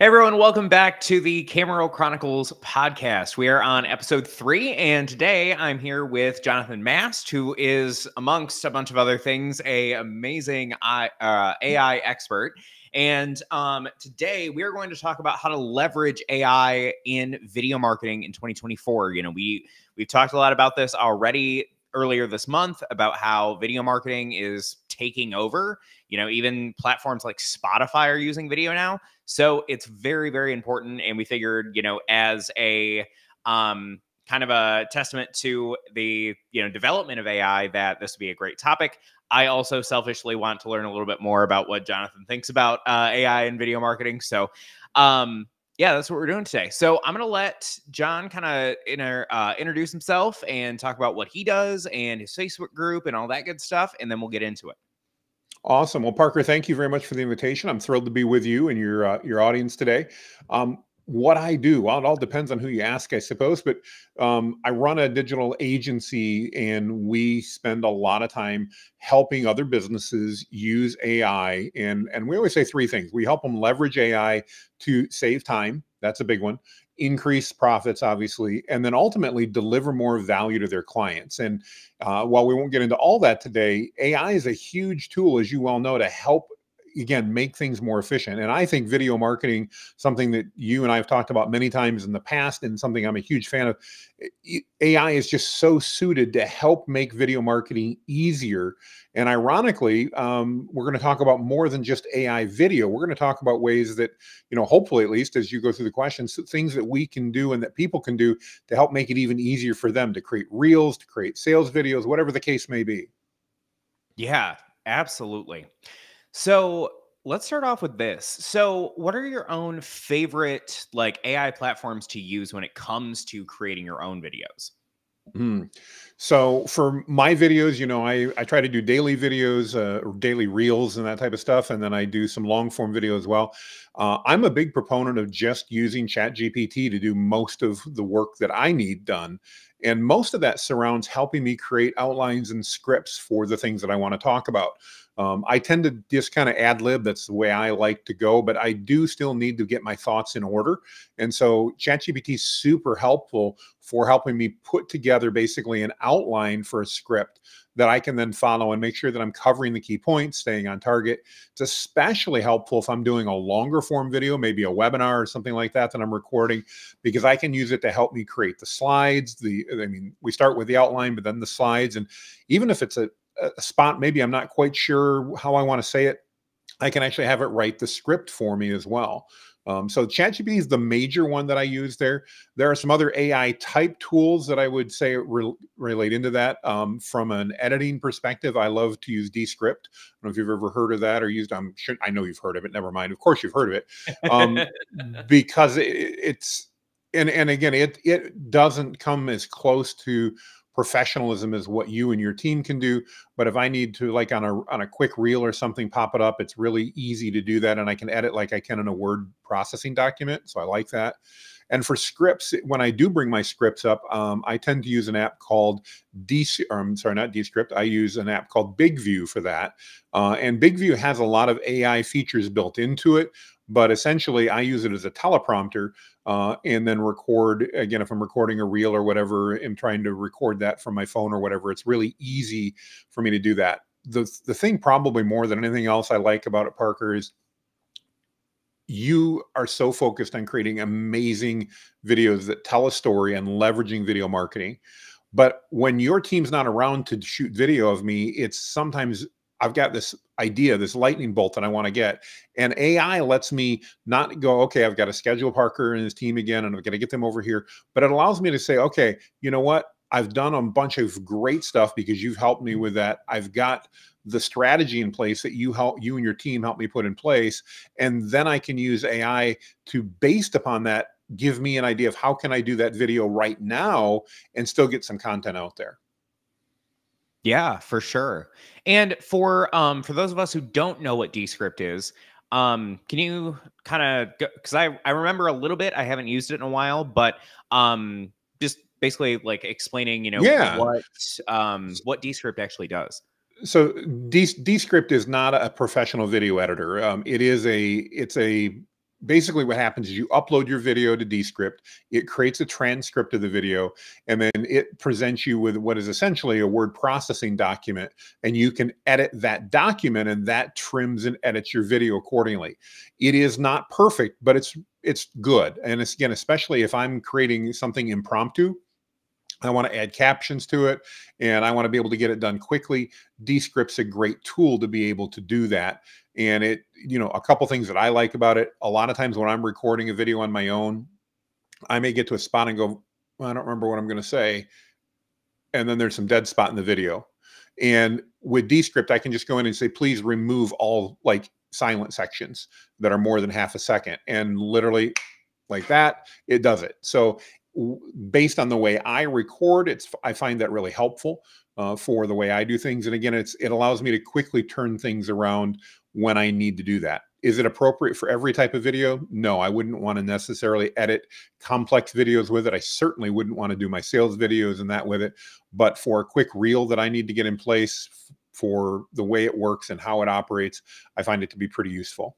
Hey everyone, welcome back to the Camera Roll Chronicles podcast. We are on episode three, and today I'm here with Jonathan Mast, who is, amongst a bunch of other things, a amazing uh, AI expert. And um, today we are going to talk about how to leverage AI in video marketing in 2024. You know, we we've talked a lot about this already earlier this month about how video marketing is taking over. You know, even platforms like Spotify are using video now. So it's very, very important. And we figured, you know, as a um, kind of a testament to the you know development of AI that this would be a great topic. I also selfishly want to learn a little bit more about what Jonathan thinks about uh, AI and video marketing. So, um, yeah, that's what we're doing today. So I'm gonna let John kind of inter, uh, introduce himself and talk about what he does and his Facebook group and all that good stuff, and then we'll get into it. Awesome. Well, Parker, thank you very much for the invitation. I'm thrilled to be with you and your uh, your audience today. Um, what I do, well, it all depends on who you ask, I suppose. But um, I run a digital agency, and we spend a lot of time helping other businesses use AI. And and we always say three things: we help them leverage AI to save time. That's a big one increase profits, obviously, and then ultimately deliver more value to their clients. And uh, while we won't get into all that today, AI is a huge tool, as you well know, to help again make things more efficient and i think video marketing something that you and i have talked about many times in the past and something i'm a huge fan of ai is just so suited to help make video marketing easier and ironically um, we're going to talk about more than just ai video we're going to talk about ways that you know hopefully at least as you go through the questions things that we can do and that people can do to help make it even easier for them to create reels to create sales videos whatever the case may be. Yeah absolutely so let's start off with this. So, what are your own favorite like AI platforms to use when it comes to creating your own videos? Mm. So for my videos, you know, I, I try to do daily videos, uh, daily reels and that type of stuff. And then I do some long form video as well. Uh, I'm a big proponent of just using chat GPT to do most of the work that I need done. And most of that surrounds helping me create outlines and scripts for the things that I want to talk about. Um, I tend to just kind of ad lib. That's the way I like to go, but I do still need to get my thoughts in order. And so ChatGPT is super helpful for helping me put together basically an for a script that I can then follow and make sure that I'm covering the key points, staying on target. It's especially helpful if I'm doing a longer form video, maybe a webinar or something like that that I'm recording, because I can use it to help me create the slides. The I mean, we start with the outline, but then the slides. And even if it's a, a spot maybe I'm not quite sure how I want to say it, I can actually have it write the script for me as well. Um, so ChatGPT is the major one that I use there. There are some other AI type tools that I would say re relate into that. Um, from an editing perspective, I love to use Descript. I don't know if you've ever heard of that or used. I'm sure I know you've heard of it. Never mind. Of course you've heard of it, um, because it, it's and and again it it doesn't come as close to professionalism is what you and your team can do but if i need to like on a on a quick reel or something pop it up it's really easy to do that and i can edit like i can in a word processing document so i like that. And for scripts when i do bring my scripts up um, i tend to use an app called d or i'm sorry not descript i use an app called BIGVU for that uh, and BIGVU has a lot of ai features built into it but essentially I use it as a teleprompter uh, and then record again if I'm recording a reel or whatever I'm trying to record that from my phone or whatever it's really easy for me to do that. The the thing probably more than anything else I like about it Parker is you are so focused on creating amazing videos that tell a story and leveraging video marketing but when your team's not around to shoot video of me it's sometimes I've got this idea, this lightning bolt that I want to get. And AI lets me not go, okay, I've got to schedule Parker and his team again, and I've got to get them over here. But it allows me to say, okay, you know what? I've done a bunch of great stuff because you've helped me with that. I've got the strategy in place that you help you and your team help me put in place. And then I can use AI to based upon that, give me an idea of how can I do that video right now and still get some content out there. Yeah, for sure. And for um for those of us who don't know what Descript is, um can you kind of cuz I I remember a little bit, I haven't used it in a while, but um just basically like explaining, you know, yeah. what um what Descript actually does. So Descript is not a professional video editor. Um it is a it's a basically what happens is you upload your video to Descript, it creates a transcript of the video, and then it presents you with what is essentially a word processing document. And you can edit that document and that trims and edits your video accordingly. It is not perfect, but it's it's good. And it's again, especially if I'm creating something impromptu, I want to add captions to it and I want to be able to get it done quickly. Descript's a great tool to be able to do that. And it, you know, a couple things that I like about it. A lot of times when I'm recording a video on my own, I may get to a spot and go, well, I don't remember what I'm going to say. And then there's some dead spot in the video. And with Descript, I can just go in and say, please remove all like silent sections that are more than half a second. And literally like that, it does it. So based on the way I record, it's I find that really helpful uh, for the way I do things. And again, it's it allows me to quickly turn things around when I need to do that. Is it appropriate for every type of video? No, I wouldn't want to necessarily edit complex videos with it. I certainly wouldn't want to do my sales videos and that with it. But for a quick reel that I need to get in place for the way it works and how it operates, I find it to be pretty useful.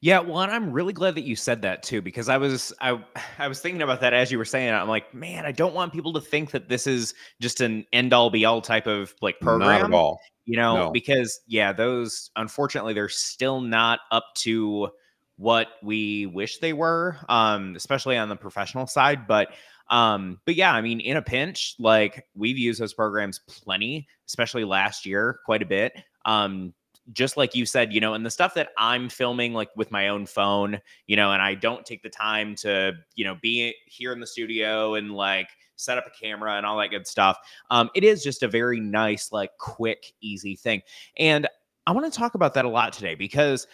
Yeah, well, and I'm really glad that you said that too, because I was I I was thinking about that as you were saying it. I'm like, man, I don't want people to think that this is just an end all be all type of like program. Not at all. You know, no. because yeah, those unfortunately they're still not up to what we wish they were, um, especially on the professional side. But um, but yeah, I mean, in a pinch, like we've used those programs plenty, especially last year, quite a bit. Um, just like you said, you know, and the stuff that I'm filming like with my own phone, you know, and I don't take the time to, you know, be here in the studio and like set up a camera and all that good stuff. Um, it is just a very nice, like quick, easy thing. And I want to talk about that a lot today because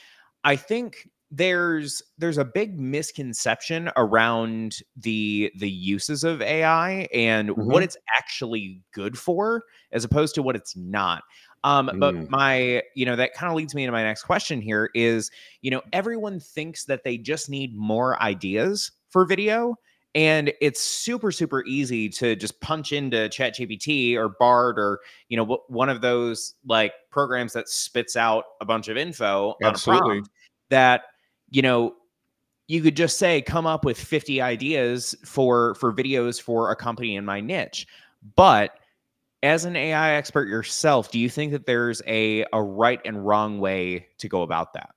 I think there's there's a big misconception around the the uses of AI and mm-hmm. what it's actually good for as opposed to what it's not. Um, mm. But my, you know, that kind of leads me into my next question here is, you know, everyone thinks that they just need more ideas for video. And it's super, super easy to just punch into ChatGPT or Bard or, you know, one of those like programs that spits out a bunch of info Absolutely. on a prompt that, you know, you could just say come up with 50 ideas for for videos for a company in my niche but as an AI expert yourself, do you think that there's a a right and wrong way to go about that?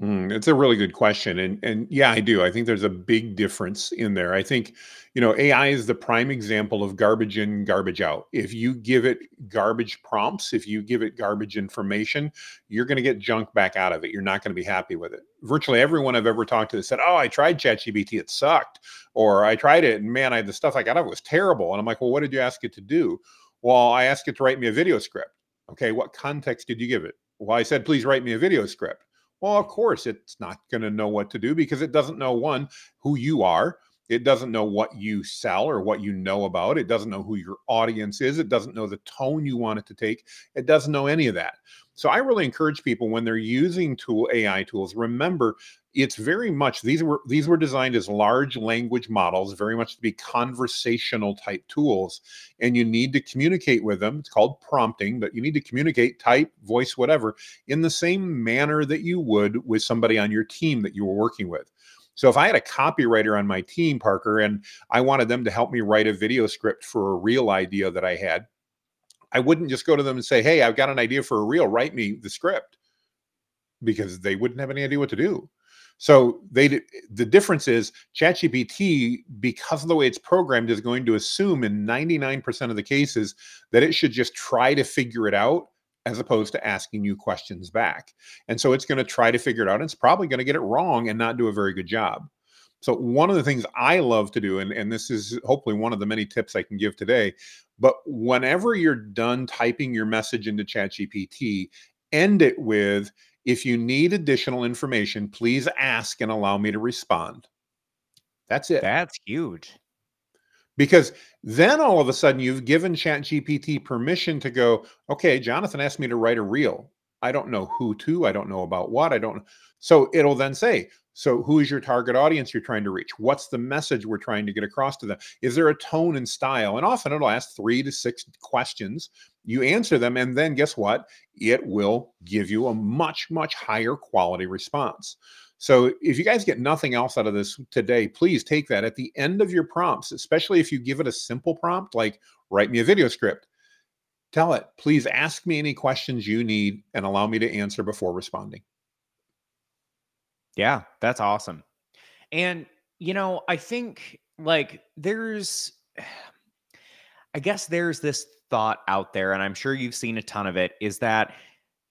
Mm, it's a really good question, and and yeah, I do. I think there's a big difference in there. I think, you know, AI is the prime example of garbage in, garbage out. If you give it garbage prompts, if you give it garbage information, you're going to get junk back out of it. You're not going to be happy with it. Virtually everyone I've ever talked to that said, "Oh, I tried ChatGPT, it sucked," or "I tried it, and man, I the stuff I got out of it was terrible." And I'm like, "Well, what did you ask it to do?" Well, I asked it to write me a video script. Okay, what context did you give it? Well, I said, please write me a video script. Well, of course, it's not going to know what to do because it doesn't know one, who you are. It doesn't know what you sell or what you know about. It doesn't know who your audience is. It doesn't know the tone you want it to take. It doesn't know any of that. So I really encourage people when they're using tool AI tools, remember it's very much these were these were designed as large language models very much to be conversational type tools and you need to communicate with them. It's called prompting but you need to communicate type voice whatever in the same manner that you would with somebody on your team that you were working with. So if I had a copywriter on my team, Parker, and I wanted them to help me write a video script for a reel idea that I had, I wouldn't just go to them and say, Hey, I've got an idea for a reel, write me the script because they wouldn't have any idea what to do. So they the difference is ChatGPT, because of the way it's programmed, is going to assume in 99% of the cases that it should just try to figure it out as opposed to asking you questions back. And so it's going to try to figure it out. And it's probably going to get it wrong and not do a very good job. So one of the things I love to do, and, and this is hopefully one of the many tips I can give today, but whenever you're done typing your message into ChatGPT, end it with if you need additional information, please ask and allow me to respond. That's it. That's huge. Because then all of a sudden you've given ChatGPT permission to go, okay, Jonathan asked me to write a reel. I don't know who to, I don't know about what, I don't. So it'll then say, So, who is your target audience you're trying to reach? What's the message we're trying to get across to them? Is there a tone and style? And often it'll ask three to six questions. You answer them, and then guess what? It will give you a much, much higher quality response. So, if you guys get nothing else out of this today, please take that at the end of your prompts, especially if you give it a simple prompt like write me a video script. Tell it, please ask me any questions you need and allow me to answer before responding. Yeah, that's awesome. And, you know, I think like there's, I guess there's this thought out there, and I'm sure you've seen a ton of it, is that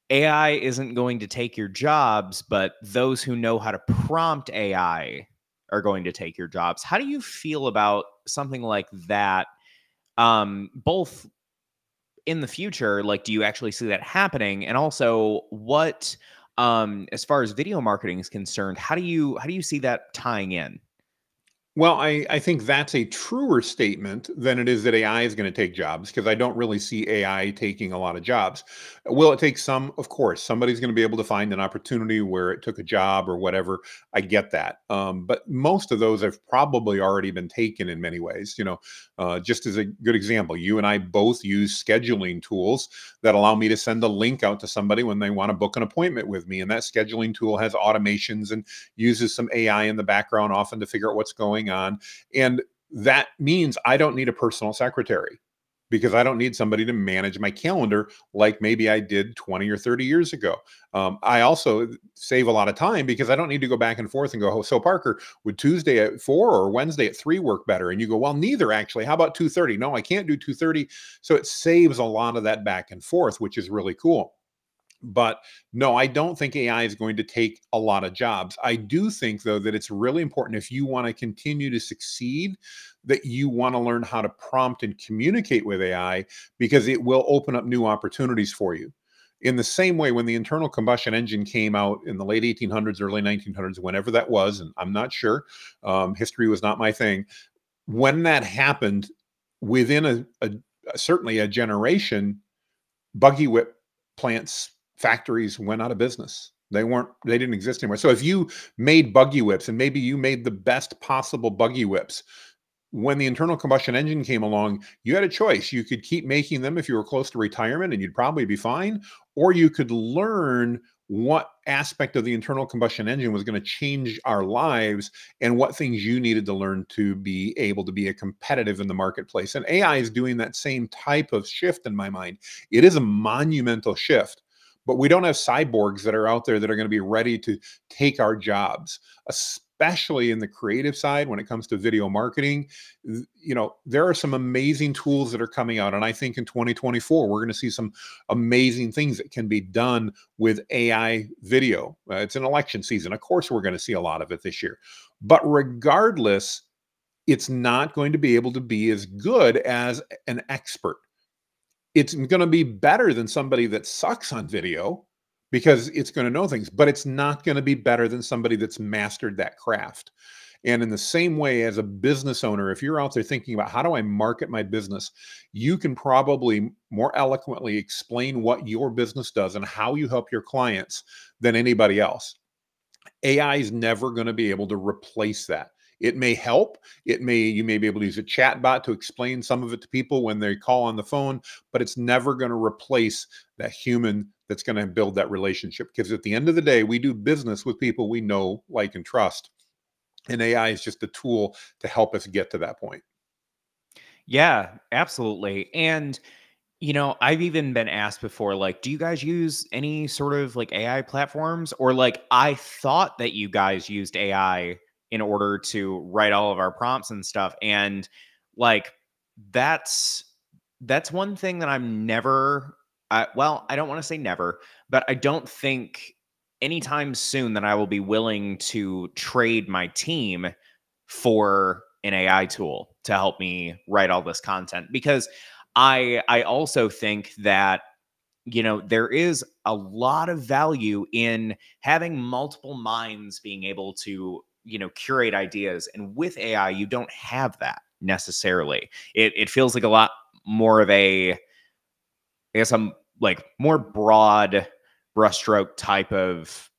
AI isn't going to take your jobs, but those who know how to prompt AI are going to take your jobs. How do you feel about something like that? Um, both in the future, like, do you actually see that happening? And also, what um, as far as video marketing is concerned, how do you how do you see that tying in? Well, I, I think that's a truer statement than it is that AI is going to take jobs because I don't really see AI taking a lot of jobs. Will it take some? Of course, somebody's going to be able to find an opportunity where it took a job or whatever. I get that. Um, but most of those have probably already been taken in many ways. You know, uh, just as a good example, you and I both use scheduling tools that allow me to send a link out to somebody when they want to book an appointment with me. And that scheduling tool has automations and uses some AI in the background often to figure out what's going going on. And that means I don't need a personal secretary because I don't need somebody to manage my calendar like maybe I did 20 or 30 years ago. Um, I also save a lot of time because I don't need to go back and forth and go, oh, so Parker, would Tuesday at four or Wednesday at three work better? And you go, well, neither actually. How about 2.30? No, I can't do 2.30. So it saves a lot of that back and forth, which is really cool. But no, I don't think AI is going to take a lot of jobs. I do think, though, that it's really important if you want to continue to succeed, that you want to learn how to prompt and communicate with AI because it will open up new opportunities for you. In the same way, when the internal combustion engine came out in the late 1800s, early 1900s, whenever that was, and I'm not sure, um, history was not my thing. When that happened, within a, a certainly a generation, buggy whip plants factories went out of business. They weren't, they didn't exist anymore. So if you made buggy whips and maybe you made the best possible buggy whips, when the internal combustion engine came along, you had a choice. You could keep making them if you were close to retirement and you'd probably be fine, or you could learn what aspect of the internal combustion engine was going to change our lives and what things you needed to learn to be able to be a competitive in the marketplace. And AI is doing that same type of shift in my mind. It is a monumental shift but we don't have cyborgs that are out there that are going to be ready to take our jobs especially in the creative side when it comes to video marketing. You know there are some amazing tools that are coming out and i think in 2024 we're going to see some amazing things that can be done with ai video. Uh, it's an election season. Of course we're going to see a lot of it this year. But regardless it's not going to be able to be as good as an expert it's going to be better than somebody that sucks on video because it's going to know things, but it's not going to be better than somebody that's mastered that craft. And in the same way, as a business owner, if you're out there thinking about how do I market my business, you can probably more eloquently explain what your business does and how you help your clients than anybody else. AI is never going to be able to replace that. It may help. It may you may be able to use a chat bot to explain some of it to people when they call on the phone, but it's never going to replace that human that's going to build that relationship. Because at the end of the day, we do business with people we know, like, and trust. And AI is just a tool to help us get to that point. Yeah, absolutely. And you know, I've even been asked before, like, do you guys use any sort of like AI platforms? Or like, I thought that you guys used AI in order to write all of our prompts and stuff and like that's that's one thing that i'm never uh, well i don't want to say never but i don't think anytime soon that i will be willing to trade my team for an ai tool to help me write all this content because i i also think that you know there is a lot of value in having multiple minds being able to you know curate ideas and with ai you don't have that necessarily it, it feels like a lot more of a i guess i'm like more broad brushstroke type of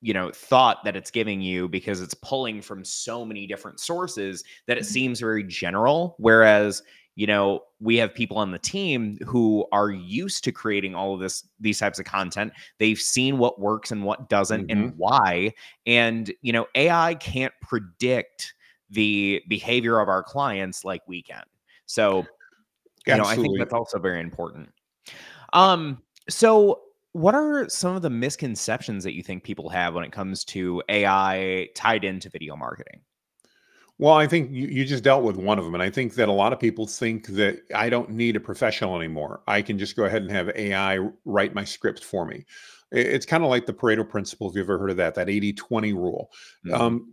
you know thought that it's giving you because it's pulling from so many different sources that it Mm-hmm. seems very general whereas you know we have people on the team who are used to creating all of this these types of content. They've seen what works and what doesn't and Mm-hmm. why. And you know ai can't predict the behavior of our clients like we can. So you know i think that's also very important. Um so what are some of the misconceptions that you think people have when it comes to ai tied into video marketing Well, I think you, you just dealt with one of them. And I think that a lot of people think that I don't need a professional anymore. I can just go ahead and have AI write my script for me. It's kind of like the Pareto principle, if you've ever heard of that, that 80 20 rule. Mhm. Um,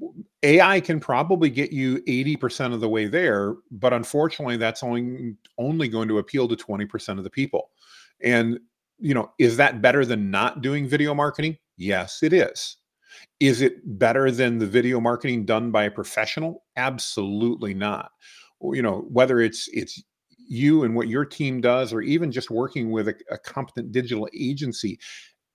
AI can probably get you 80% of the way there, but unfortunately, that's only, only going to appeal to 20% of the people. And, you know, is that better than not doing video marketing? Yes, it is. Is it better than the video marketing done by a professional? Absolutely not. You know, whether it's it's you and what your team does, or even just working with a, a competent digital agency,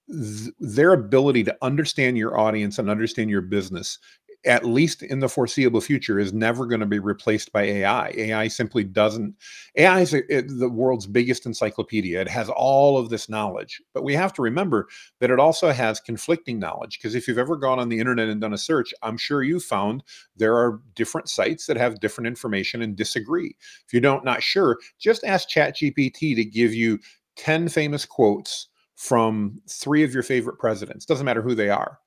th- their ability to understand your audience and understand your business at least in the foreseeable future is never going to be replaced by ai ai simply doesn't ai is a- it- the world's biggest encyclopedia. It has all of this knowledge but we have to remember that it also has conflicting knowledge because if you've ever gone on the internet and done a search i'm sure you found there are different sites that have different information and disagree. If you don't not sure just ask ChatGPT to give you 10 famous quotes from three of your favorite presidents. Doesn't matter who they are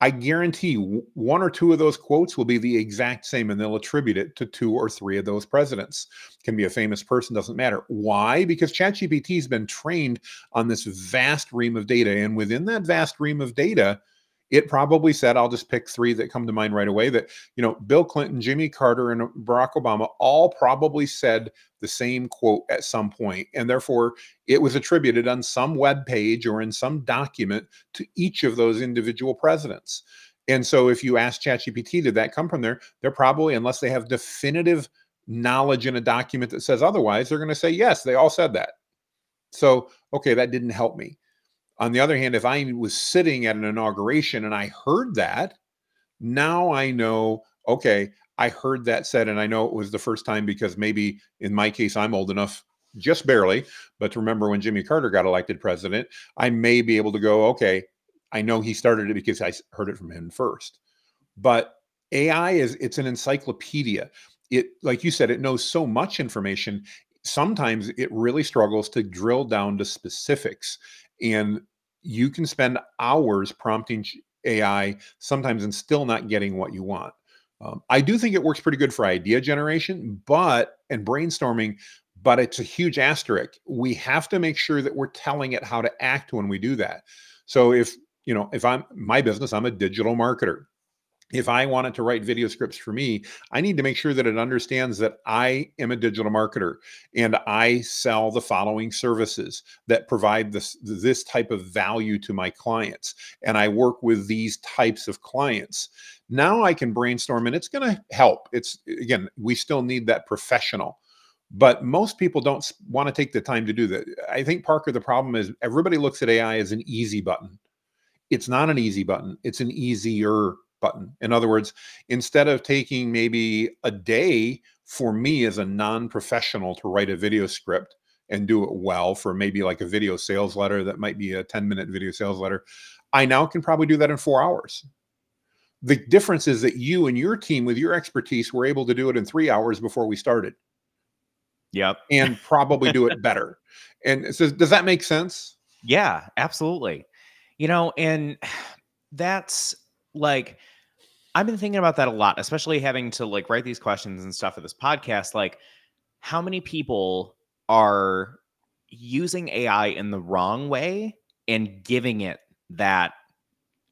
i guarantee w- one or two of those quotes will be the exact same and they'll attribute it to two or three of those presidents. Can be a famous person doesn't matter. Why? Because ChatGPT has been trained on this vast ream of data and within that vast ream of data it probably said i'll just pick three that come to mind right away that you know bill clinton jimmy carter and barack obama all probably said the same quote at some point and therefore it was attributed on some web page or in some document to each of those individual presidents and so if you ask ChatGPT, did that come from there? They're probably, unless they have definitive knowledge in a document that says otherwise, they're going to say, yes, they all said that. So, okay, that didn't help me. On the other hand, if I was sitting at an inauguration and I heard that, now I know, okay, I heard that said, and I know it was the first time because maybe in my case, I'm old enough, just barely, but to remember when Jimmy Carter got elected president, I may be able to go, okay, I know he started it because I heard it from him first. But AI is it's an encyclopedia. It like you said, it knows so much information. Sometimes it really struggles to drill down to specifics. And you can spend hours prompting AI sometimes and still not getting what you want. Um, I do think it works pretty good for idea generation, but and brainstorming, but it's a huge asterisk. We have to make sure that we're telling it how to act when we do that. So if you know, if I'm my business, I'm a digital marketer. If I want it to write video scripts for me, I need to make sure that it understands that I am a digital marketer and I sell the following services that provide this this type of value to my clients and I work with these types of clients. Now I can brainstorm and it's going to help. It's again, we still need that professional but most people don't want to take the time to do that. I think Parker, the problem is everybody looks at AI as an easy button. It's not an easy button, it's an easier button. In other words, instead of taking maybe a day for me as a non professional to write a video script and do it well for maybe like a video sales letter that might be a 10 minute video sales letter, I now can probably do that in four hours. The difference is that you and your team, with your expertise, were able to do it in three hours before we started Yep. and probably do it better. And so, does that make sense? Yeah, absolutely. You know, and that's like I've been thinking about that a lot, especially having to like write these questions and stuff for this podcast. Like, how many people are using AI in the wrong way and giving it that,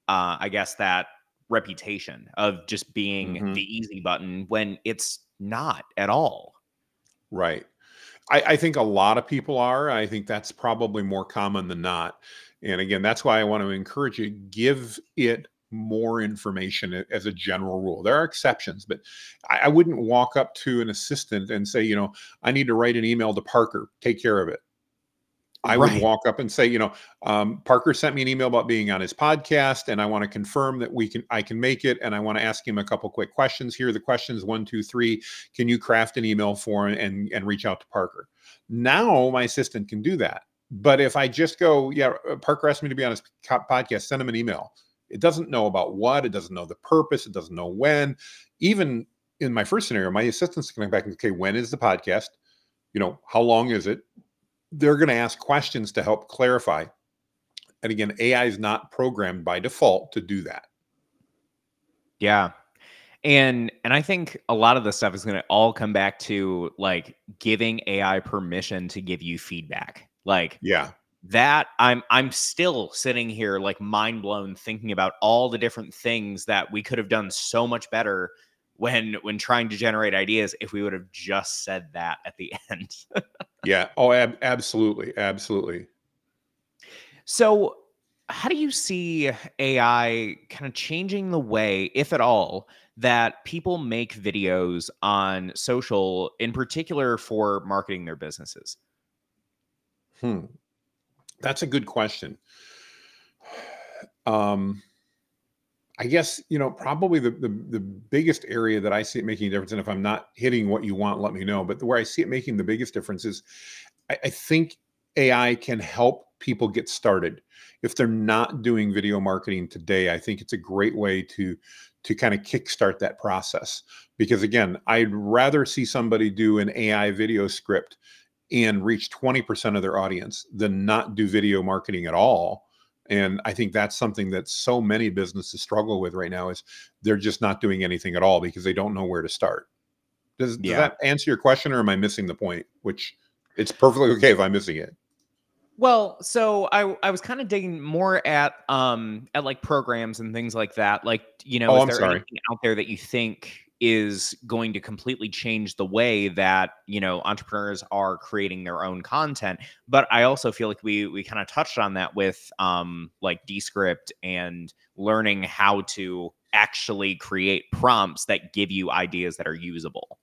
uh, I guess, that reputation of just being Mhm. the easy button when it's not at all. Right. I, I think a lot of people are. I think that's probably more common than not. And again, that's why I want to encourage you give it more information as a general rule. There are exceptions, but I, I wouldn't walk up to an assistant and say, you know, I need to write an email to Parker, take care of it. I right. would walk up and say, you know, um, Parker sent me an email about being on his podcast, and I want to confirm that we can, I can make it, and I want to ask him a couple quick questions. Here are the questions: one, two, three. Can you craft an email for him and and reach out to Parker? Now my assistant can do that. But if I just go, yeah, uh, Parker asked me to be on his podcast, send him an email. It doesn't know about what, it doesn't know the purpose, it doesn't know when. Even in my first scenario, my assistant's coming back and okay, when is the podcast? You know, how long is it? they're going to ask questions to help clarify. And again, AI is not programmed by default to do that. Yeah. And and I think a lot of the stuff is going to all come back to like giving AI permission to give you feedback. Like Yeah. That I'm I'm still sitting here like mind blown thinking about all the different things that we could have done so much better when when trying to generate ideas if we would have just said that at the end. yeah. Oh, ab- absolutely, absolutely. So, how do you see AI kind of changing the way, if at all, that people make videos on social, in particular for marketing their businesses? Hmm. That's a good question. Um, I guess you know probably the, the, the biggest area that I see it making a difference, and if I'm not hitting what you want, let me know. But the where I see it making the biggest difference is, I, I think AI can help people get started. If they're not doing video marketing today, I think it's a great way to to kind of kickstart that process. Because again, I'd rather see somebody do an AI video script and reach 20% of their audience than not do video marketing at all and i think that's something that so many businesses struggle with right now is they're just not doing anything at all because they don't know where to start does, does yeah. that answer your question or am i missing the point which it's perfectly okay if i'm missing it well, so I I was kind of digging more at um at like programs and things like that. Like, you know, oh, is I'm there sorry. anything out there that you think is going to completely change the way that you know entrepreneurs are creating their own content but i also feel like we we kind of touched on that with um like descript and learning how to actually create prompts that give you ideas that are usable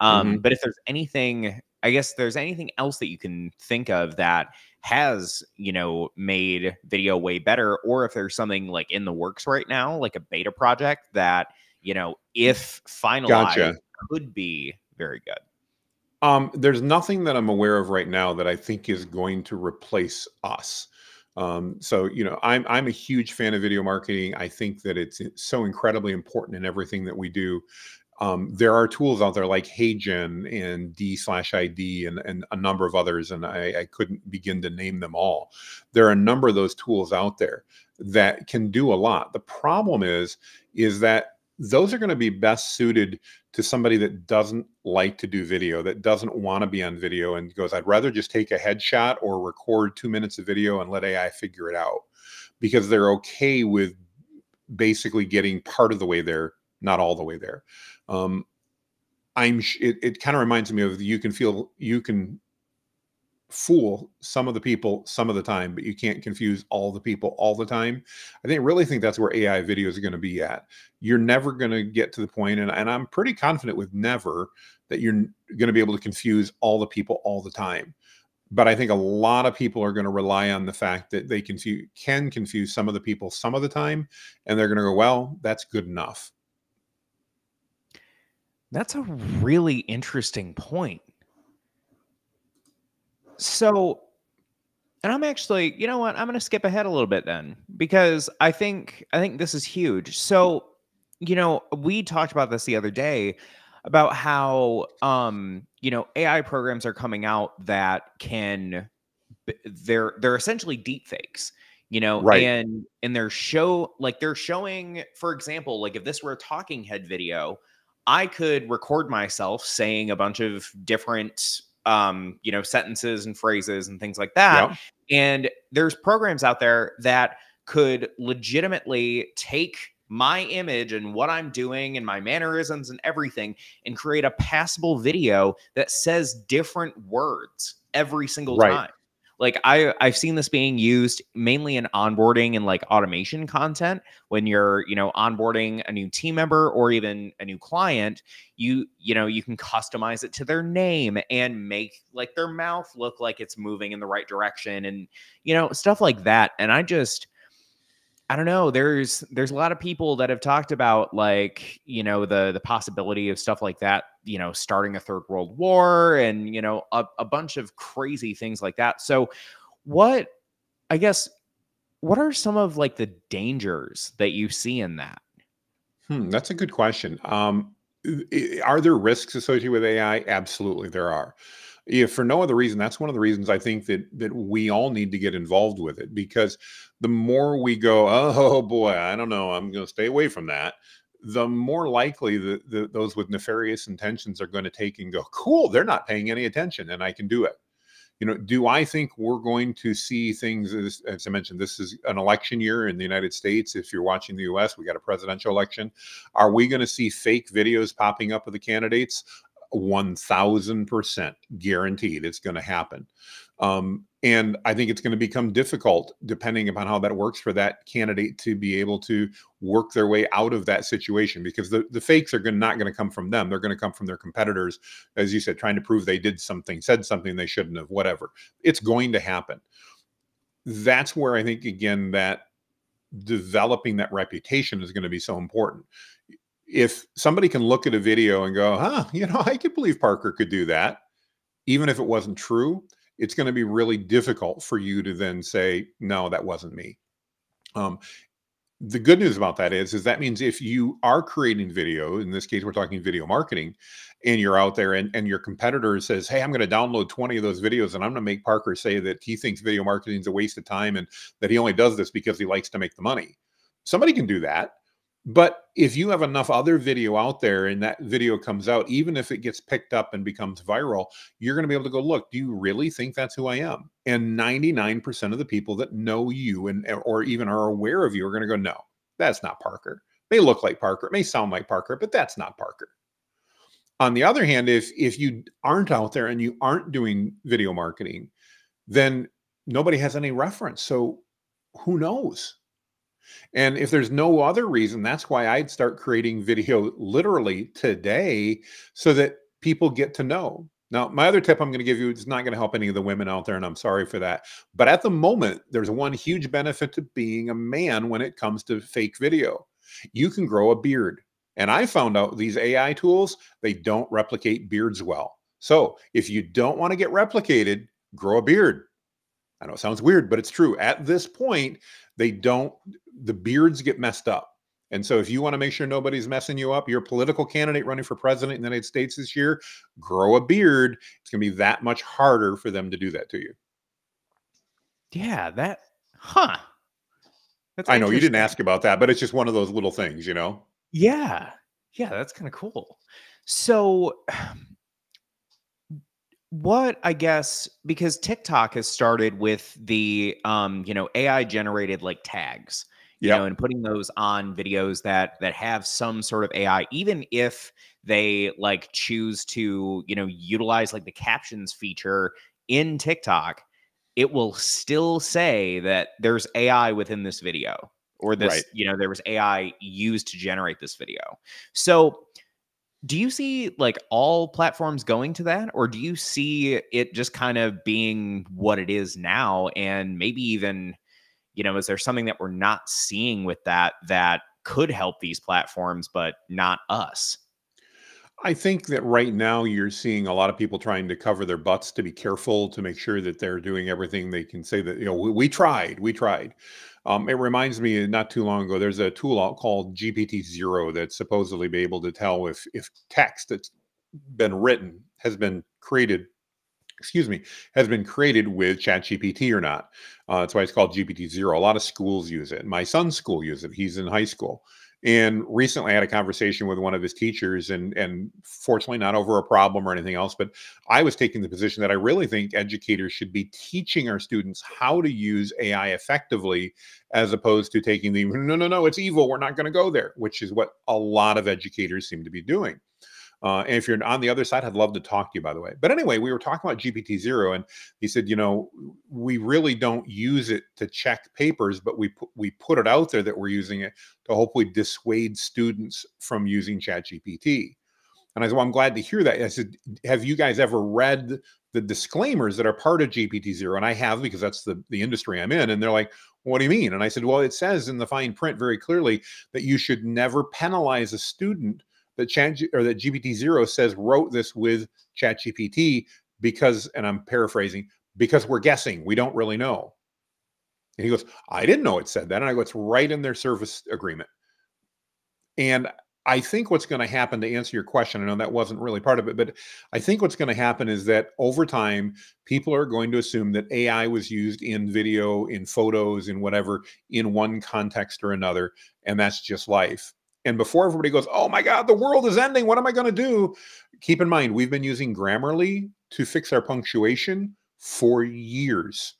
um mm-hmm. but if there's anything i guess there's anything else that you can think of that has you know made video way better or if there's something like in the works right now like a beta project that you know, if finalized, gotcha. could be very good. Um, there's nothing that I'm aware of right now that I think is going to replace us. Um, so you know, I'm I'm a huge fan of video marketing. I think that it's so incredibly important in everything that we do. Um, there are tools out there like HeyGen and D slash ID and, and a number of others, and I, I couldn't begin to name them all. There are a number of those tools out there that can do a lot. The problem is, is that those are going to be best suited to somebody that doesn't like to do video, that doesn't want to be on video and goes, I'd rather just take a headshot or record two minutes of video and let AI figure it out because they're okay with basically getting part of the way there, not all the way there. Um, I'm, it, it kind of reminds me of you can feel, you can fool some of the people some of the time, but you can't confuse all the people all the time. I think really think that's where AI videos are going to be at. You're never going to get to the point, and, and I'm pretty confident with never that you're going to be able to confuse all the people all the time. But I think a lot of people are going to rely on the fact that they confuse, can confuse some of the people some of the time, and they're going to go, well, that's good enough. That's a really interesting point so, and I'm actually, you know what? I'm going to skip ahead a little bit then because I think I think this is huge. So, you know, we talked about this the other day about how um, you know, AI programs are coming out that can they're they're essentially deep fakes you know right. and and they're show like they're showing for example like if this were a talking head video i could record myself saying a bunch of different um, you know, sentences and phrases and things like that. And there's programs out there that could legitimately take my image and what I'm doing and my mannerisms and everything and create a passable video that says different words every single right. time. Like I I've seen this being used mainly in onboarding and like automation content when you're, you know, onboarding a new team member or even a new client, you you know, you can customize it to their name and make like their mouth look like it's moving in the right direction and you know, stuff like that. And I just I don't know. There's there's a lot of people that have talked about like you know the the possibility of stuff like that. You know, starting a third world war and you know a, a bunch of crazy things like that. So, what I guess what are some of like the dangers that you see in that? Hmm, that's a good question. Um, are there risks associated with AI? Absolutely, there are. If for no other reason, that's one of the reasons I think that that we all need to get involved with it because the more we go, oh boy, I don't know, I'm going to stay away from that. The more likely that those with nefarious intentions are going to take and go, cool, they're not paying any attention, and I can do it. You know, do I think we're going to see things as, as I mentioned? This is an election year in the United States. If you're watching the U.S., we got a presidential election. Are we going to see fake videos popping up of the candidates? 1000% guaranteed it's going to happen. Um, and I think it's going to become difficult, depending upon how that works, for that candidate to be able to work their way out of that situation because the, the fakes are going not going to come from them. They're going to come from their competitors, as you said, trying to prove they did something, said something they shouldn't have, whatever. It's going to happen. That's where I think, again, that developing that reputation is going to be so important if somebody can look at a video and go, huh, you know, I could believe Parker could do that, even if it wasn't true, it's going to be really difficult for you to then say, no, that wasn't me. Um, the good news about that is, is that means if you are creating video, in this case, we're talking video marketing, and you're out there and, and your competitor says, Hey, I'm going to download 20 of those videos and I'm going to make Parker say that he thinks video marketing is a waste of time and that he only does this because he likes to make the money. Somebody can do that. But if you have enough other video out there and that video comes out, even if it gets picked up and becomes viral, you're going to be able to go, look, do you really think that's who I am? And 99% of the people that know you and eh, or even are aware of you are going to go, no, that's not Parker. It may look like Parker, it may sound like Parker, but that's not Parker. On the other hand, if if you aren't out there and you aren't doing video marketing, then nobody has any reference. So who knows? And if there's no other reason, that's why I'd start creating video literally today so that people get to know. Now, my other tip I'm going to give you is not going to help any of the women out there, and I'm sorry for that. But at the moment, there's one huge benefit to being a man when it comes to fake video. You can grow a beard. And I found out these AI tools, they don't replicate beards well. So if you don't want to get replicated, grow a beard. I know it sounds weird, but it's true. At this point, they don't the beards get messed up. And so if you want to make sure nobody's messing you up, you're a political candidate running for president in the United States this year, grow a beard. It's going to be that much harder for them to do that to you. Yeah, that huh. That's I know you didn't ask about that, but it's just one of those little things, you know. Yeah. Yeah, that's kind of cool. So what I guess because TikTok has started with the um, you know, AI generated like tags, you yep. know, and putting those on videos that that have some sort of AI, even if they like choose to, you know, utilize like the captions feature in TikTok, it will still say that there's AI within this video or this, right. you know, there was AI used to generate this video. So do you see like all platforms going to that or do you see it just kind of being what it is now and maybe even you know is there something that we're not seeing with that that could help these platforms but not us I think that right now you're seeing a lot of people trying to cover their butts to be careful to make sure that they're doing everything they can say that you know we, we tried, we tried. Um, it reminds me not too long ago, there's a tool out called GPT Zero that's supposedly be able to tell if if text that's been written has been created, excuse me, has been created with ChatGPT or not. Uh, that's why it's called GPT Zero. A lot of schools use it. My son's school uses it. He's in high school. And recently I had a conversation with one of his teachers and and fortunately not over a problem or anything else, but I was taking the position that I really think educators should be teaching our students how to use AI effectively as opposed to taking the no, no, no, it's evil. We're not going to go there, which is what a lot of educators seem to be doing. Uh, and if you're on the other side, I'd love to talk to you, by the way. But anyway, we were talking about GPT zero, and he said, you know, we really don't use it to check papers, but we put, we put it out there that we're using it to hopefully dissuade students from using Chat GPT. And I said, well, I'm glad to hear that. I said, have you guys ever read the disclaimers that are part of GPT zero? And I have because that's the the industry I'm in. And they're like, what do you mean? And I said, well, it says in the fine print very clearly that you should never penalize a student that Chat or that GPT zero says wrote this with Chat GPT because, and I'm paraphrasing, because we're guessing, we don't really know. And he goes, I didn't know it said that. And I go, it's right in their service agreement. And I think what's going to happen to answer your question, I know that wasn't really part of it, but I think what's going to happen is that over time, people are going to assume that AI was used in video, in photos, in whatever, in one context or another. And that's just life. And before everybody goes, oh my God, the world is ending. What am I going to do? Keep in mind, we've been using Grammarly to fix our punctuation for years.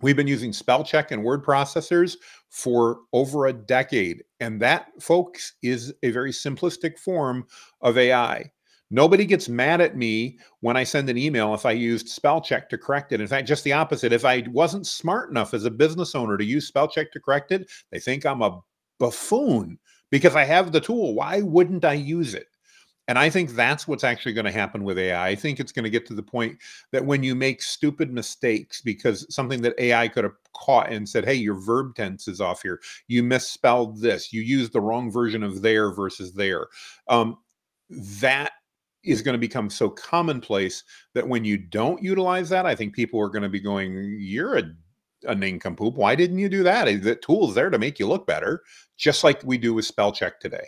We've been using spell check and word processors for over a decade. And that, folks, is a very simplistic form of AI. Nobody gets mad at me when I send an email if I used spell check to correct it. In fact, just the opposite. If I wasn't smart enough as a business owner to use spell check to correct it, they think I'm a buffoon because I have the tool. Why wouldn't I use it? And I think that's what's actually going to happen with AI. I think it's going to get to the point that when you make stupid mistakes, because something that AI could have caught and said, hey, your verb tense is off here. You misspelled this. You used the wrong version of there versus there. Um, that is going to become so commonplace that when you don't utilize that, I think people are going to be going, you're a a nincompoop. Why didn't you do that? Is that? The tool's there to make you look better, just like we do with spell check today.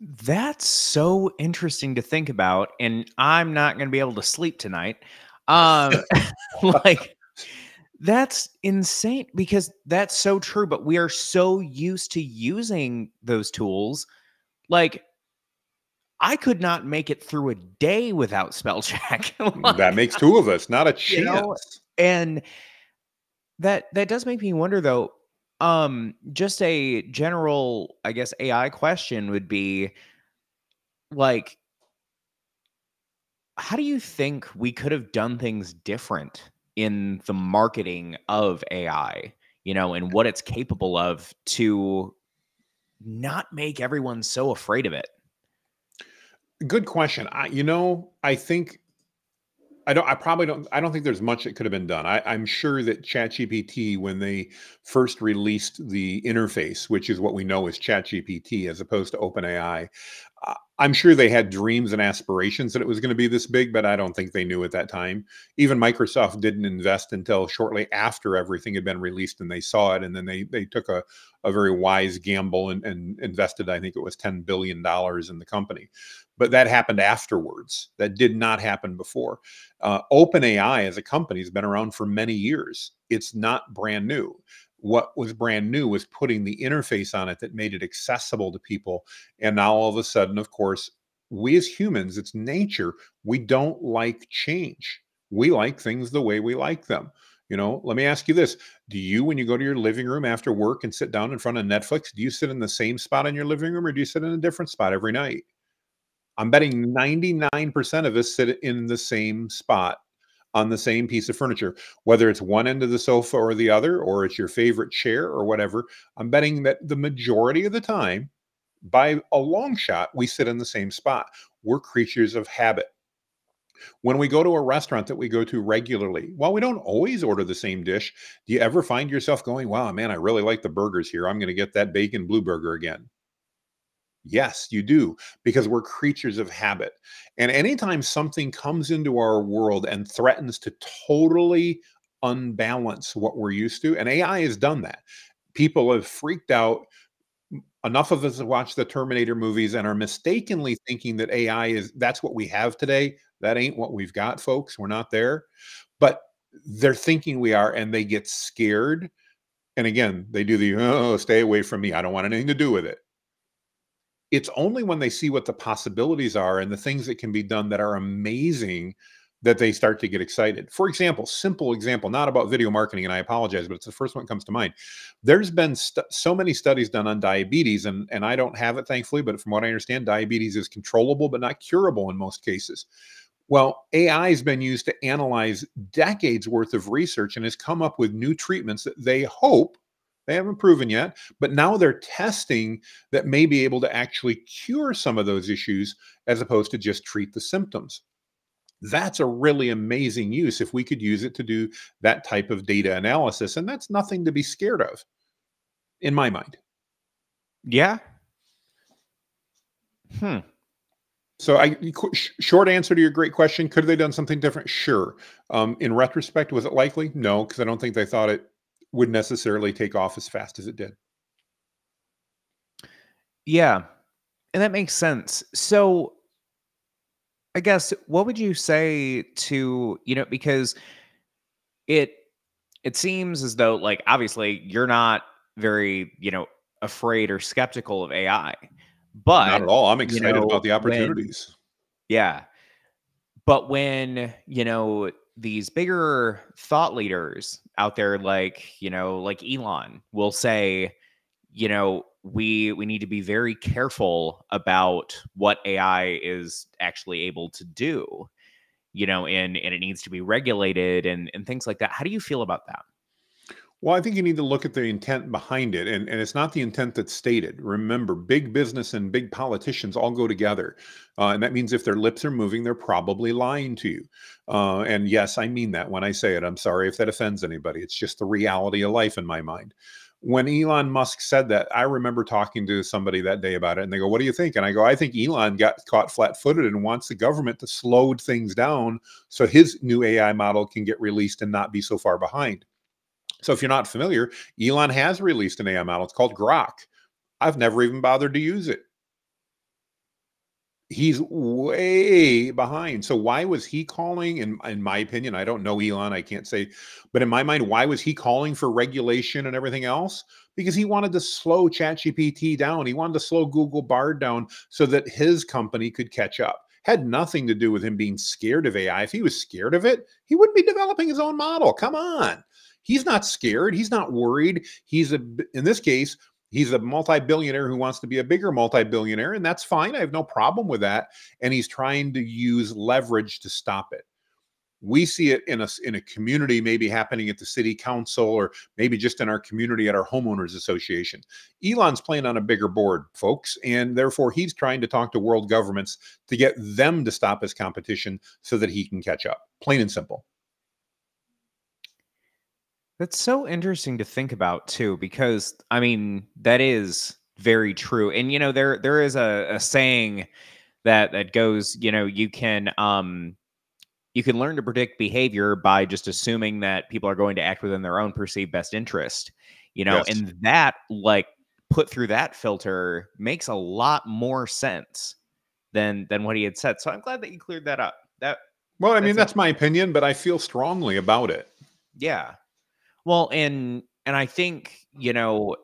That's so interesting to think about, and I'm not going to be able to sleep tonight. Um, like that's insane because that's so true. But we are so used to using those tools, like I could not make it through a day without spell check. like, that makes two of us, not a chance. You know? And that that does make me wonder though um, just a general, I guess, AI question would be like, how do you think we could have done things different in the marketing of AI, you know, and what it's capable of to not make everyone so afraid of it? Good question. I, you know, I think I don't. I probably don't. I don't think there's much that could have been done. I, I'm sure that ChatGPT, when they first released the interface, which is what we know as ChatGPT, as opposed to OpenAI, uh, I'm sure they had dreams and aspirations that it was going to be this big, but I don't think they knew at that time. Even Microsoft didn't invest until shortly after everything had been released and they saw it, and then they they took a a very wise gamble and, and invested. I think it was ten billion dollars in the company but that happened afterwards. That did not happen before. Uh, OpenAI as a company has been around for many years. It's not brand new. What was brand new was putting the interface on it that made it accessible to people. And now all of a sudden, of course, we as humans, it's nature, we don't like change. We like things the way we like them. You know, let me ask you this. Do you, when you go to your living room after work and sit down in front of Netflix, do you sit in the same spot in your living room or do you sit in a different spot every night? I'm betting 99% of us sit in the same spot on the same piece of furniture, whether it's one end of the sofa or the other, or it's your favorite chair or whatever. I'm betting that the majority of the time, by a long shot, we sit in the same spot. We're creatures of habit. When we go to a restaurant that we go to regularly, while we don't always order the same dish, do you ever find yourself going, wow, man, I really like the burgers here. I'm going to get that bacon blue burger again? Yes, you do, because we're creatures of habit. And anytime something comes into our world and threatens to totally unbalance what we're used to, and AI has done that, people have freaked out. Enough of us have watched the Terminator movies and are mistakenly thinking that AI is that's what we have today. That ain't what we've got, folks. We're not there. But they're thinking we are, and they get scared. And again, they do the oh, stay away from me. I don't want anything to do with it it's only when they see what the possibilities are and the things that can be done that are amazing that they start to get excited. For example, simple example, not about video marketing, and I apologize, but it's the first one that comes to mind. There's been so many studies done on diabetes, and, and I don't have it, thankfully, but from what I understand, diabetes is controllable but not curable in most cases. Well, AI has been used to analyze decades worth of research and has come up with new treatments that they hope they haven't proven yet, but now they're testing that may be able to actually cure some of those issues as opposed to just treat the symptoms. That's a really amazing use if we could use it to do that type of data analysis. And that's nothing to be scared of, in my mind. Yeah. Hmm. So, I short answer to your great question: Could they done something different? Sure. Um, in retrospect, was it likely? No, because I don't think they thought it would necessarily take off as fast as it did. Yeah, and that makes sense. So, I guess what would you say to, you know, because it it seems as though like obviously you're not very, you know, afraid or skeptical of AI. But not at all. I'm excited you know, about the opportunities. When, yeah. But when, you know, these bigger thought leaders out there like, you know, like Elon will say, you know, we we need to be very careful about what AI is actually able to do, you know, and and it needs to be regulated and and things like that. How do you feel about that? Well, I think you need to look at the intent behind it, and, and it's not the intent that's stated. Remember, big business and big politicians all go together. Uh, and that means if their lips are moving, they're probably lying to you. Uh, and yes, I mean that when I say it. I'm sorry if that offends anybody. It's just the reality of life in my mind when Elon Musk said that, I remember talking to somebody that day about it, and they go, "What do you think?" And I go, "I think Elon got caught flat-footed and wants the government to slow things down so his new AI model can get released and not be so far behind." So, if you're not familiar, Elon has released an AI model. It's called Grok. I've never even bothered to use it he's way behind. So why was he calling? In in my opinion, I don't know Elon. I can't say, but in my mind, why was he calling for regulation and everything else? Because he wanted to slow ChatGPT down. He wanted to slow Google Bard down so that his company could catch up. Had nothing to do with him being scared of AI. If he was scared of it, he wouldn't be developing his own model. Come on. He's not scared. He's not worried. He's a, in this case, He's a multi-billionaire who wants to be a bigger multi-billionaire, and that's fine. I have no problem with that. And he's trying to use leverage to stop it. We see it in a in a community, maybe happening at the city council, or maybe just in our community at our homeowners association. Elon's playing on a bigger board, folks, and therefore he's trying to talk to world governments to get them to stop his competition so that he can catch up. Plain and simple. That's so interesting to think about too, because I mean that is very true. And you know, there there is a, a saying that that goes, you know, you can um you can learn to predict behavior by just assuming that people are going to act within their own perceived best interest. You know, yes. and that like put through that filter makes a lot more sense than than what he had said. So I'm glad that you cleared that up. That well, I mean, that's, that's my opinion, but I feel strongly about it. Yeah. Well, and and I think, you know,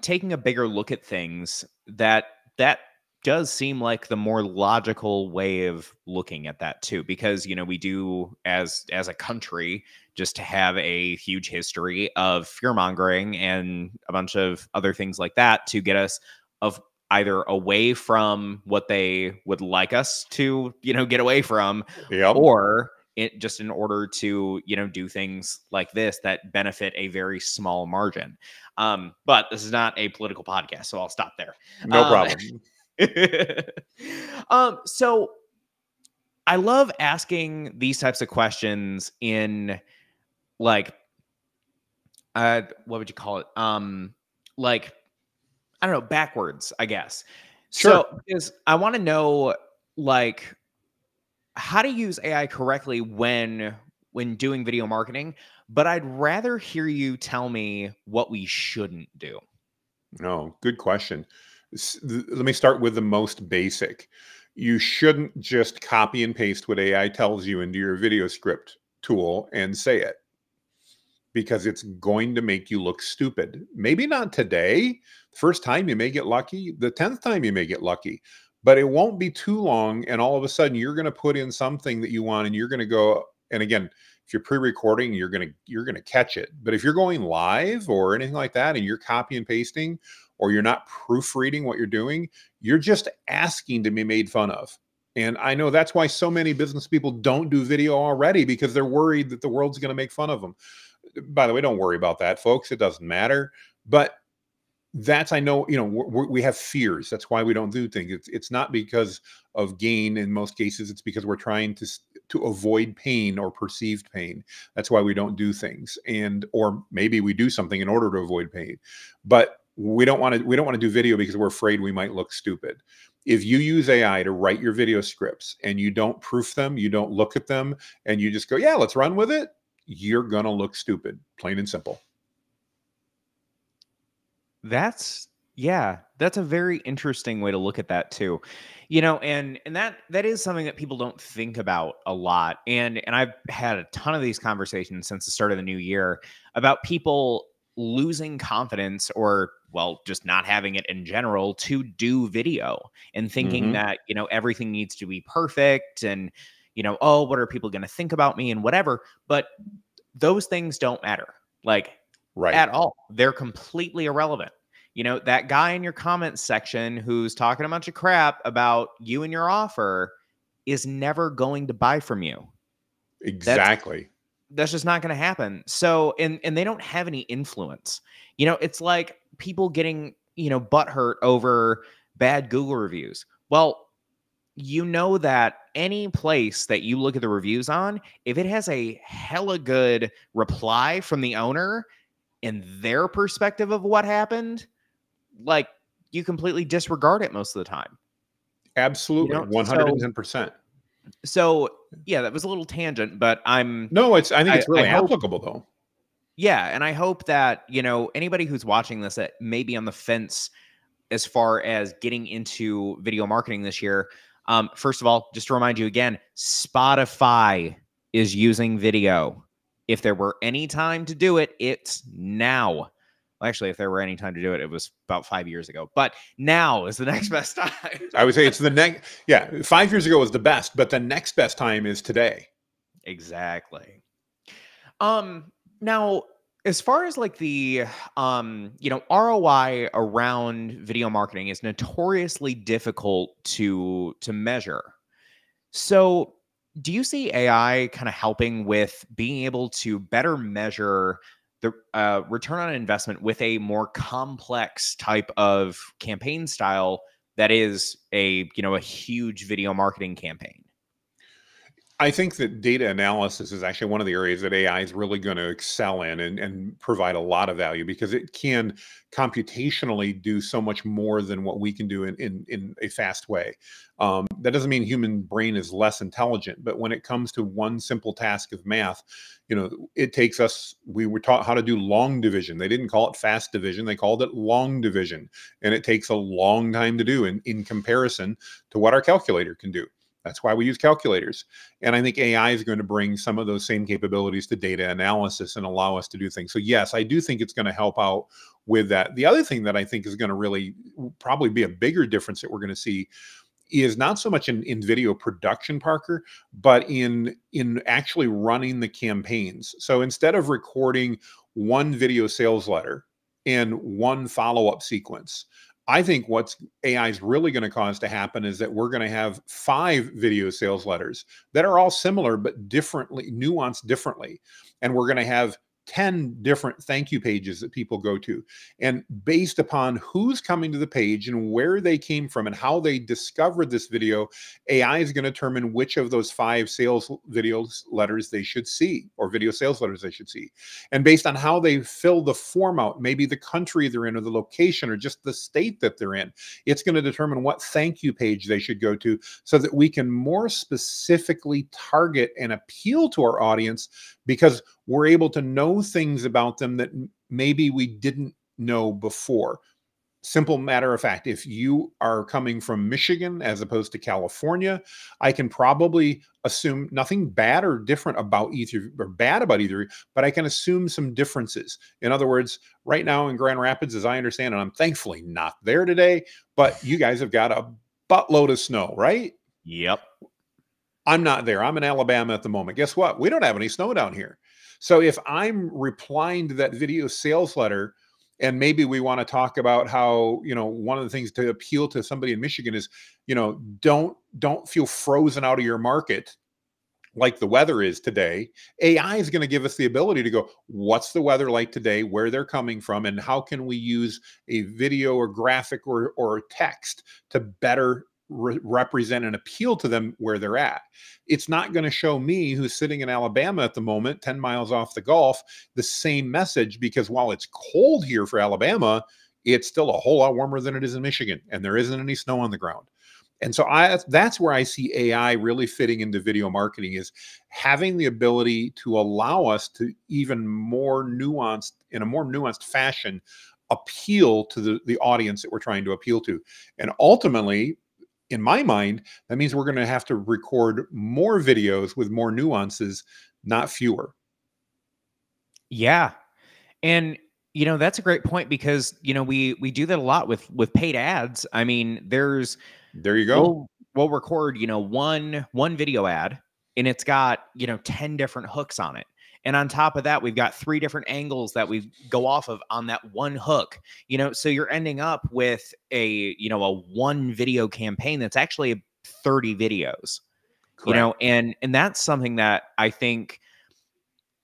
taking a bigger look at things, that that does seem like the more logical way of looking at that too because you know we do as as a country just to have a huge history of fear mongering and a bunch of other things like that to get us of either away from what they would like us to you know get away from yep. or it just in order to you know do things like this that benefit a very small margin. Um but this is not a political podcast so i'll stop there. No um, problem. um so i love asking these types of questions in like uh what would you call it? Um like i don't know backwards i guess. Sure. so because i want to know like how to use AI correctly when when doing video marketing, but I'd rather hear you tell me what we shouldn't do. No, good question. Let me start with the most basic. You shouldn't just copy and paste what AI tells you into your video script tool and say it because it's going to make you look stupid. Maybe not today. First time you may get lucky, the 10th time you may get lucky, but it won't be too long. And all of a sudden, you're going to put in something that you want, and you're going to go. And again, if you're pre-recording, you're gonna you're gonna catch it. But if you're going live or anything like that, and you're copy and pasting, or you're not proofreading what you're doing, you're just asking to be made fun of. And I know that's why so many business people don't do video already because they're worried that the world's going to make fun of them. By the way, don't worry about that, folks. It doesn't matter. But that's I know you know we have fears. That's why we don't do things. It's it's not because of gain in most cases. It's because we're trying to to avoid pain or perceived pain. That's why we don't do things. And or maybe we do something in order to avoid pain. But we don't want to we don't want to do video because we're afraid we might look stupid. If you use AI to write your video scripts and you don't proof them, you don't look at them, and you just go, yeah, let's run with it, you're gonna look stupid, plain and simple. That's yeah, that's a very interesting way to look at that too. You know, and and that that is something that people don't think about a lot. And and I've had a ton of these conversations since the start of the new year about people losing confidence or well just not having it in general to do video and thinking mm-hmm. that you know everything needs to be perfect and you know oh what are people going to think about me and whatever but those things don't matter like right. at all. They're completely irrelevant. You know that guy in your comments section who's talking a bunch of crap about you and your offer is never going to buy from you. Exactly. that's, that's just not going to happen. So and and they don't have any influence. You know it's like people getting you know butthurt over bad google reviews. Well you know that any place that you look at the reviews on if it has a hella good reply from the owner and their perspective of what happened like you completely disregard it most of the time. Absolutely, one hundred and ten percent. So yeah, that was a little tangent, but I'm no, it's I think it's really I, I applicable hope, though. Yeah, and I hope that you know anybody who's watching this that may be on the fence as far as getting into video marketing this year. Um, first of all, just to remind you again, Spotify is using video. If there were any time to do it, it's now. Well, actually, if there were any time to do it, it was about five years ago. But now is the next best time. I would say it's the next. Yeah, five years ago was the best, but the next best time is today. Exactly. Um. Now, as far as like the um you know ROI around video marketing is notoriously difficult to to measure. So, do you see AI kind of helping with being able to better measure the uh, return on investment with a more complex type of campaign style that is a you know a huge video marketing campaign I think that data analysis is actually one of the areas that AI is really going to excel in and, and provide a lot of value because it can computationally do so much more than what we can do in, in, in a fast way. Um, that doesn't mean human brain is less intelligent, but when it comes to one simple task of math, you know, it takes us, we were taught how to do long division. They didn't call it fast division, they called it long division. And it takes a long time to do in, in comparison to what our calculator can do. That's why we use calculators. And I think AI is going to bring some of those same capabilities to data analysis and allow us to do things. So, yes, I do think it's going to help out with that. The other thing that I think is going to really probably be a bigger difference that we're going to see is not so much in, in video production, Parker, but in in actually running the campaigns. So instead of recording one video sales letter and one follow-up sequence, I think what's AI is really going to cause to happen is that we're going to have five video sales letters that are all similar but differently nuanced differently, and we're going to have 10 different thank you pages that people go to. And based upon who's coming to the page and where they came from and how they discovered this video, AI is going to determine which of those five sales videos letters they should see or video sales letters they should see. And based on how they fill the form out, maybe the country they're in or the location or just the state that they're in, it's going to determine what thank you page they should go to so that we can more specifically target and appeal to our audience because we're able to know things about them that maybe we didn't know before. Simple matter of fact, if you are coming from Michigan as opposed to California, I can probably assume nothing bad or different about either or bad about either, but I can assume some differences. In other words, right now in Grand Rapids, as I understand, and I'm thankfully not there today, but you guys have got a buttload of snow, right? Yep. I'm not there. I'm in Alabama at the moment. Guess what? We don't have any snow down here. So if I'm replying to that video sales letter, and maybe we want to talk about how you know one of the things to appeal to somebody in Michigan is you know don't don't feel frozen out of your market like the weather is today, AI is going to give us the ability to go, what's the weather like today, where they're coming from, and how can we use a video or graphic or, or text to better re- represent and appeal to them where they're at. It's not going to show me, who's sitting in Alabama at the moment, 10 miles off the Gulf, the same message because while it's cold here for Alabama, it's still a whole lot warmer than it is in Michigan, and there isn't any snow on the ground. And so I that's where I see AI really fitting into video marketing is having the ability to allow us to even more nuanced in a more nuanced fashion appeal to the, the audience that we're trying to appeal to. And ultimately, in my mind, that means we're going to have to record more videos with more nuances, not fewer. Yeah. And you know, that's a great point because, you know, we we do that a lot with with paid ads. I mean, there's there you go. We'll, we'll record, you know, one one video ad and it's got, you know, 10 different hooks on it. And on top of that, we've got three different angles that we go off of on that one hook. You know, so you're ending up with a, you know, a one video campaign that's actually 30 videos. Correct. You know, and and that's something that I think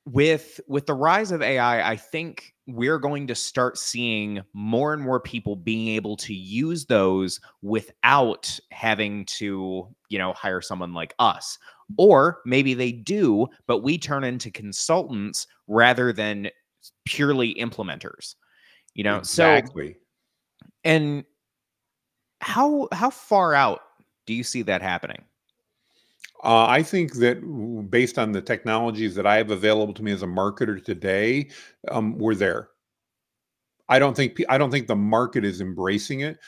with with the rise of AI, I think we're going to start seeing more and more people being able to use those without having to, you know, hire someone like us. Or maybe they do, but we turn into consultants rather than purely implementers. You know, exactly. so and how how far out do you see that happening? Uh, I think that based on the technologies that I have available to me as a marketer today, um, we're there. I don't think I don't think the market is embracing it,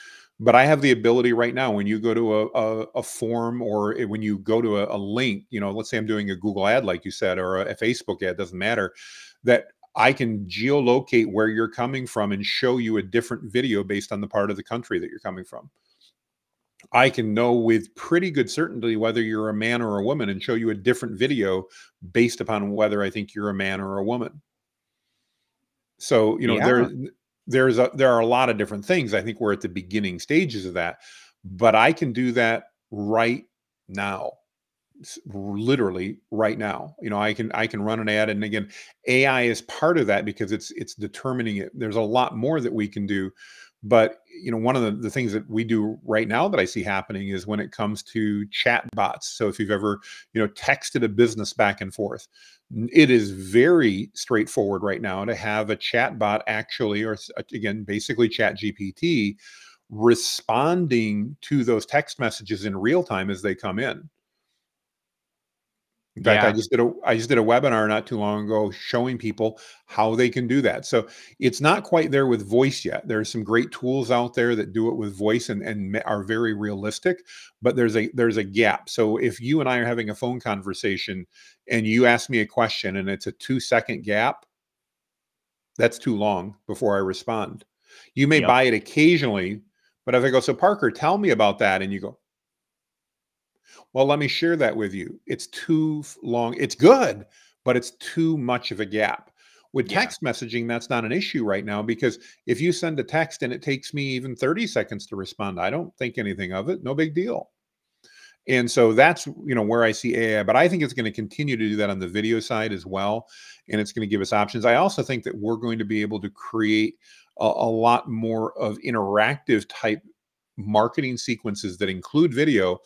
but I have the ability right now. When you go to a a, a form or when you go to a, a, link, you know, let's say I'm doing a Google ad, like you said, or a, Facebook ad, doesn't matter. That I can geolocate where you're coming from and show you a different video based on the part of the country that you're coming from. I can know with pretty good certainty whether you're a man or a woman and show you a different video based upon whether I think you're a man or a woman. So, you know, yeah. there there's a there are a lot of different things. I think we're at the beginning stages of that, but I can do that right now literally right now you know i can i can run an ad and again ai is part of that because it's it's determining it there's a lot more that we can do but you know, one of the, the things that we do right now that I see happening is when it comes to chat bots. So if you've ever, you know, texted a business back and forth, it is very straightforward right now to have a chat bot actually, or again, basically chat GPT responding to those text messages in real time as they come in. In fact, yeah. I just did a I just did a webinar not too long ago showing people how they can do that. So it's not quite there with voice yet. There are some great tools out there that do it with voice and, and are very realistic, but there's a there's a gap. So if you and I are having a phone conversation and you ask me a question and it's a two second gap, that's too long before I respond. You may yep. buy it occasionally, but if I go, so Parker, tell me about that, and you go, well, let me share that with you. It's too long. It's good, but it's too much of a gap. With yeah. text messaging, that's not an issue right now because if you send a text and it takes me even 30 seconds to respond, I don't think anything of it. No big deal. And so that's you know where I see AI, but I think it's going to continue to do that on the video side as well, and it's going to give us options. I also think that we're going to be able to create a, a lot more of interactive type marketing sequences that include video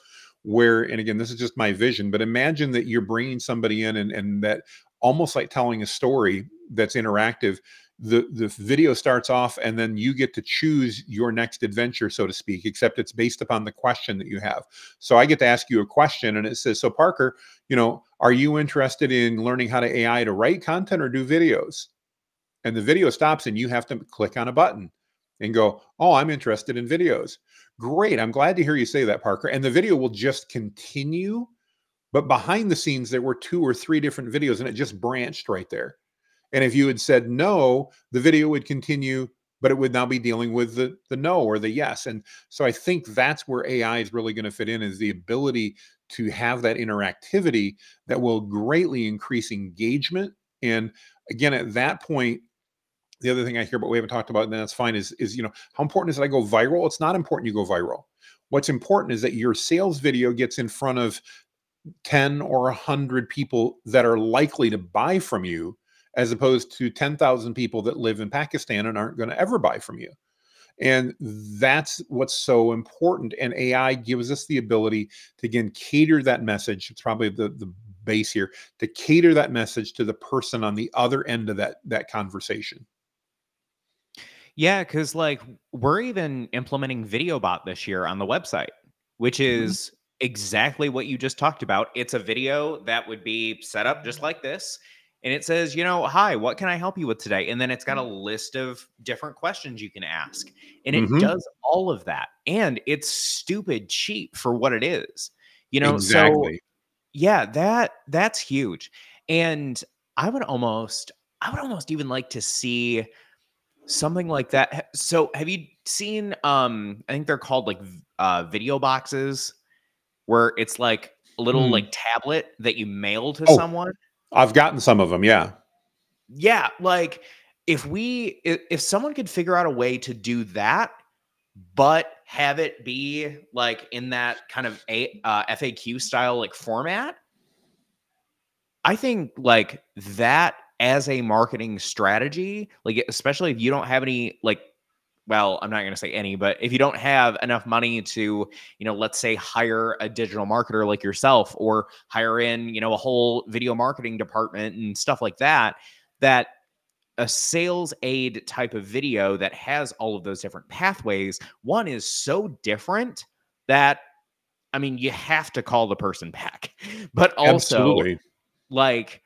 where and again this is just my vision but imagine that you're bringing somebody in and, and that almost like telling a story that's interactive the the video starts off and then you get to choose your next adventure so to speak except it's based upon the question that you have. So i get to ask you a question and it says so parker you know are you interested in learning how to ai to write content or do videos? And the video stops and you have to click on a button and go oh i'm interested in videos Great. I'm glad to hear you say that, Parker. And the video will just continue. But behind the scenes, there were two or three different videos and it just branched right there. And if you had said no, the video would continue but it would now be dealing with the the no or the yes. And so I think that's where AI is really going to fit in is the ability to have that interactivity that will greatly increase engagement. And again, at that point, the other thing I hear, but we haven't talked about, and that's fine, is is you know how important is that I go viral? It's not important you go viral. What's important is that your sales video gets in front of 10 or 100 people that are likely to buy from you as opposed to 10,000 people that live in Pakistan and aren't going to ever buy from you. And that's what's so important. And AI gives us the ability to again cater that message. It's probably the, the base here to cater that message to the person on the other end of that that conversation. Yeah, because like we're even implementing VideoBot this year on the website, which mm-hmm. is mm-hmm. exactly what you just talked about. It's a video that would be set up just like this and it says, you know, hi, what can I help you with today? And then it's got a list of different questions you can ask. And it mm-hmm. does all of that. And it's stupid cheap for what it is. You know, exactly. so yeah, that that's huge. And I would almost I would almost even like to see something like that. So have you seen um I think they're called like uh video boxes where it's like a little mm. like tablet that you mail to oh. someone I've gotten some of them. Yeah. Yeah. Like if we, if, if someone could figure out a way to do that, but have it be like in that kind of a uh, FAQ style like format, I think like that as a marketing strategy, like especially if you don't have any like well, I'm not going to say any, but if you don't have enough money to, you know, let's say hire a digital marketer like yourself or hire in, you know, a whole video marketing department and stuff like that, that a sales aid type of video that has all of those different pathways, one is so different that I mean, you have to call the person back. But also Absolutely. like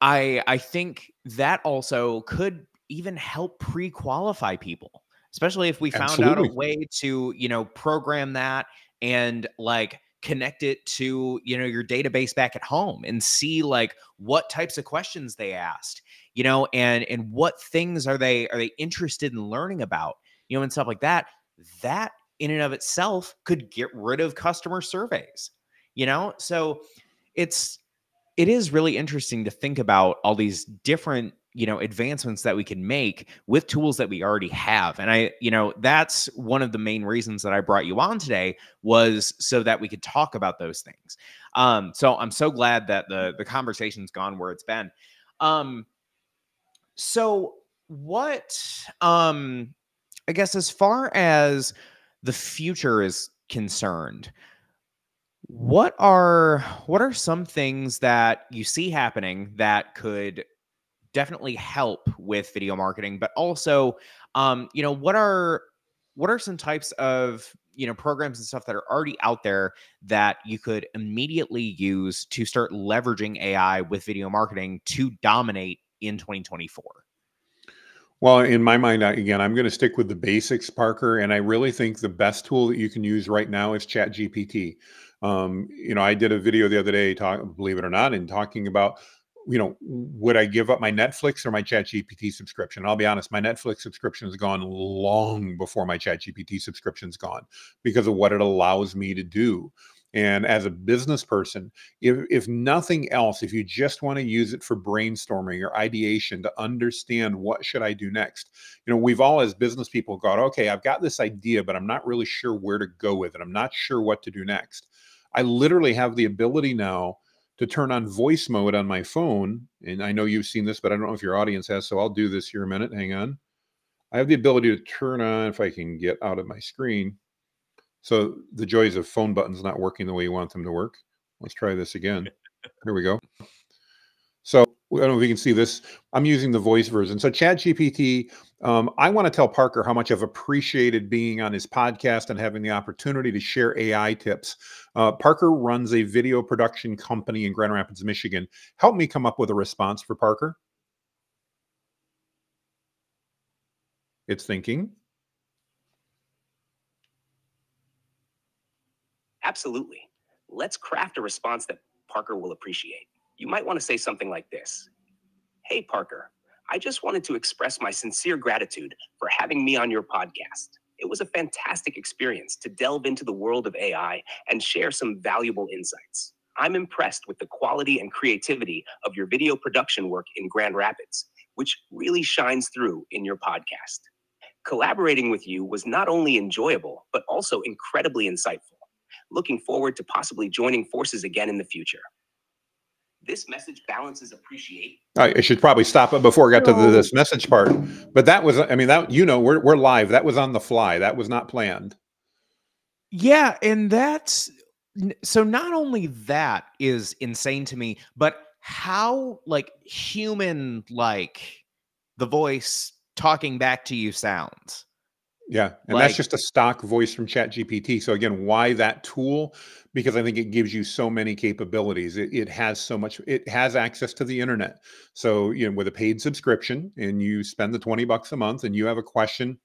I I think that also could even help pre-qualify people especially if we found Absolutely. out a way to you know program that and like connect it to you know your database back at home and see like what types of questions they asked you know and and what things are they are they interested in learning about you know and stuff like that that in and of itself could get rid of customer surveys you know so it's it is really interesting to think about all these different you know advancements that we can make with tools that we already have and i you know that's one of the main reasons that i brought you on today was so that we could talk about those things. Um so i'm so glad that the the conversation's gone where it's been. Um so what um i guess as far as the future is concerned what are what are some things that you see happening that could definitely help with video marketing, but also, um, you know, what are what are some types of you know programs and stuff that are already out there that you could immediately use to start leveraging AI with video marketing to dominate in 2024? Well, in my mind, again, I'm going to stick with the basics, Parker, and I really think the best tool that you can use right now is ChatGPT. Um, you know, I did a video the other day, talk, believe it or not, in talking about you know, would I give up my Netflix or my Chat GPT subscription? I'll be honest, my Netflix subscription is gone long before my Chat GPT subscription's gone because of what it allows me to do. And as a business person, if, if nothing else, if you just want to use it for brainstorming or ideation to understand what should I do next, you know, we've all as business people got, okay, I've got this idea, but I'm not really sure where to go with it. I'm not sure what to do next. I literally have the ability now to turn on voice mode on my phone. And I know you've seen this, but I don't know if your audience has. So I'll do this here a minute. Hang on. I have the ability to turn on, if I can get out of my screen. So the joys of phone buttons not working the way you want them to work. Let's try this again. Here we go. So I don't know if you can see this. I'm using the voice version. So Chat GPT, um, I want to tell Parker how much I've appreciated being on his podcast and having the opportunity to share AI tips. Uh, Parker runs a video production company in Grand Rapids, Michigan. Help me come up with a response for Parker. It's thinking. Absolutely. Let's craft a response that Parker will appreciate. You might want to say something like this Hey, Parker, I just wanted to express my sincere gratitude for having me on your podcast. It was a fantastic experience to delve into the world of AI and share some valuable insights. I'm impressed with the quality and creativity of your video production work in Grand Rapids, which really shines through in your podcast. Collaborating with you was not only enjoyable, but also incredibly insightful. Looking forward to possibly joining forces again in the future. This message balances appreciate. I should probably stop it before I got to the, this message part. But that was, I mean, that you know, we're we're live. That was on the fly. That was not planned. Yeah, and that's so. Not only that is insane to me, but how like human like the voice talking back to you sounds. Yeah, and like, that's just a stock voice from ChatGPT. So again, why that tool? Because I think it gives you so many capabilities. It, it, has so much. It has access to the internet. So you know, with a paid subscription, and you spend the twenty bucks a month, and you have a question,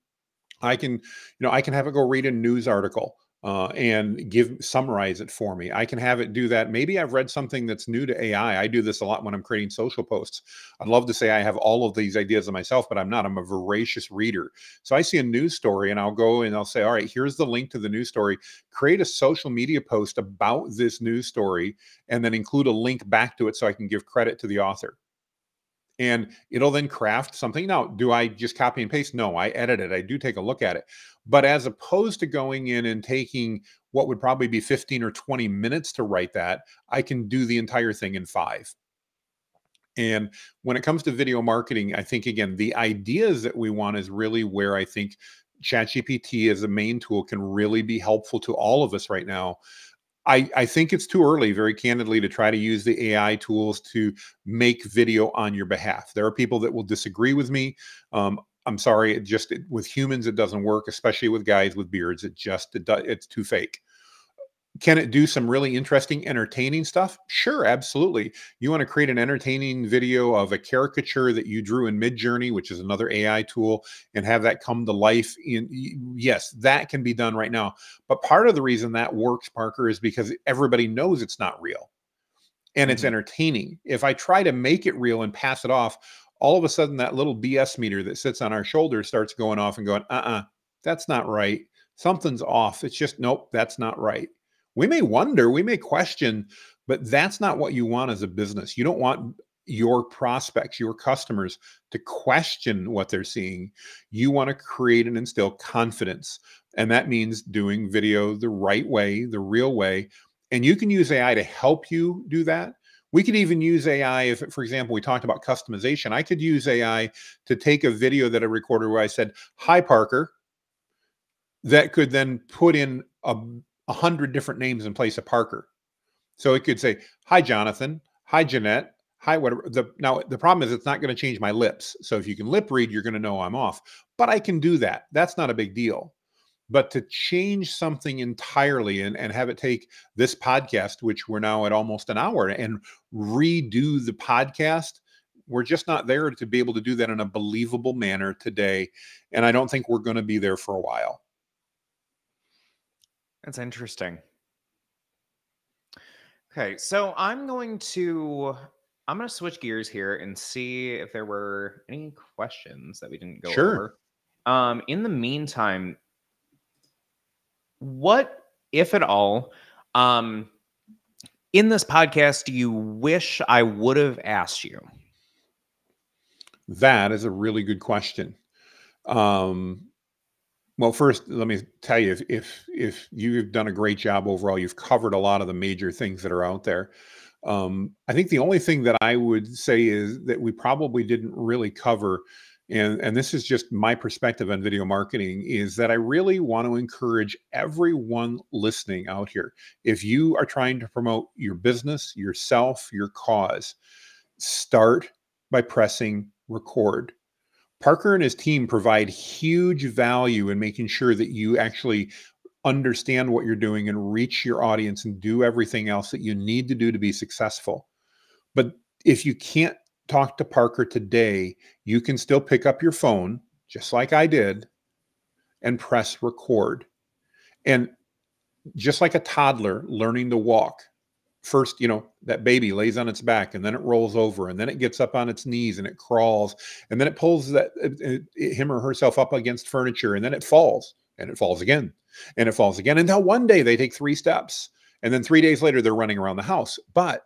I can, you know, I can have it go read a news article uh, and give summarize it for me. I can have it do that. Maybe I've read something that's new to AI. I do this a lot when I'm creating social posts. I'd love to say I have all of these ideas of myself, but I'm not. I'm a voracious reader. So I see a news story and I'll go and I'll say, all right, here's the link to the news story. Create a social media post about this news story and then include a link back to it so I can give credit to the author and it'll then craft something. Now, do I just copy and paste? No, I edit it. I do take a look at it. But as opposed to going in and taking what would probably be 15 or 20 minutes to write that, I can do the entire thing in five. And when it comes to video marketing, I think again, the ideas that we want is really where I think ChatGPT as a main tool can really be helpful to all of us right now I, I think it's too early, very candidly, to try to use the AI tools to make video on your behalf. There are people that will disagree with me. Um, I'm sorry, it just it, with humans it doesn't work, especially with guys with beards. It just it, it's too fake. Can it do some really interesting, entertaining stuff? Sure, absolutely. You want to create an entertaining video of a caricature that you drew in Midjourney, which is another AI tool, and have that come to life. In yes, that can be done right now. But part of the reason that works, Parker, is because everybody knows it's not real, and it's mm-hmm. entertaining. If I try to make it real and pass it off, all of a sudden that little BS meter that sits on our shoulder starts going off and going, uh-uh, that's not right. Something's off. It's just nope, that's not right we may wonder, we may question, but that's not what you want as a business. You don't want your prospects, your customers to question what they're seeing. You want to create and instill confidence. And that means doing video the right way, the real way. And you can use AI to help you do that. We could even use AI if, for example, we talked about customization. I could use AI to take a video that I recorded where I said, Hi, Parker, that could then put in a a hundred different names in place of Parker. So it could say, "Hi, Jonathan. Hi, Jeanette. Hi, whatever." The now the problem is it's not going to change my lips. So if you can lip read, you're going to know I'm off. But I can do that. That's not a big deal. But to change something entirely and, and have it take this podcast, which we're now at almost an hour, and redo the podcast, we're just not there to be able to do that in a believable manner today. And I don't think we're going to be there for a while. That's interesting. Okay, so I'm going to I'm going to switch gears here and see if there were any questions that we didn't go sure. over. Um, in the meantime, what, if at all, um, in this podcast do you wish I would have asked you? That is a really good question. Um, well, first, let me tell you if, if if you've done a great job overall, you've covered a lot of the major things that are out there. Um, I think the only thing that I would say is that we probably didn't really cover, and and this is just my perspective on video marketing, is that I really want to encourage everyone listening out here. If you are trying to promote your business, yourself, your cause, start by pressing record Parker and his team provide huge value in making sure that you actually understand what you're doing and reach your audience and do everything else that you need to do to be successful. But if you can't talk to Parker today, you can still pick up your phone, just like I did, and press record. And just like a toddler learning to walk, first, you know, that baby lays on its back and then it rolls over and then it gets up on its knees and it crawls and then it pulls that it, it, him or herself up against furniture and then it falls and it falls again and it falls again until one day they take three steps and then 3 days later they're running around the house. But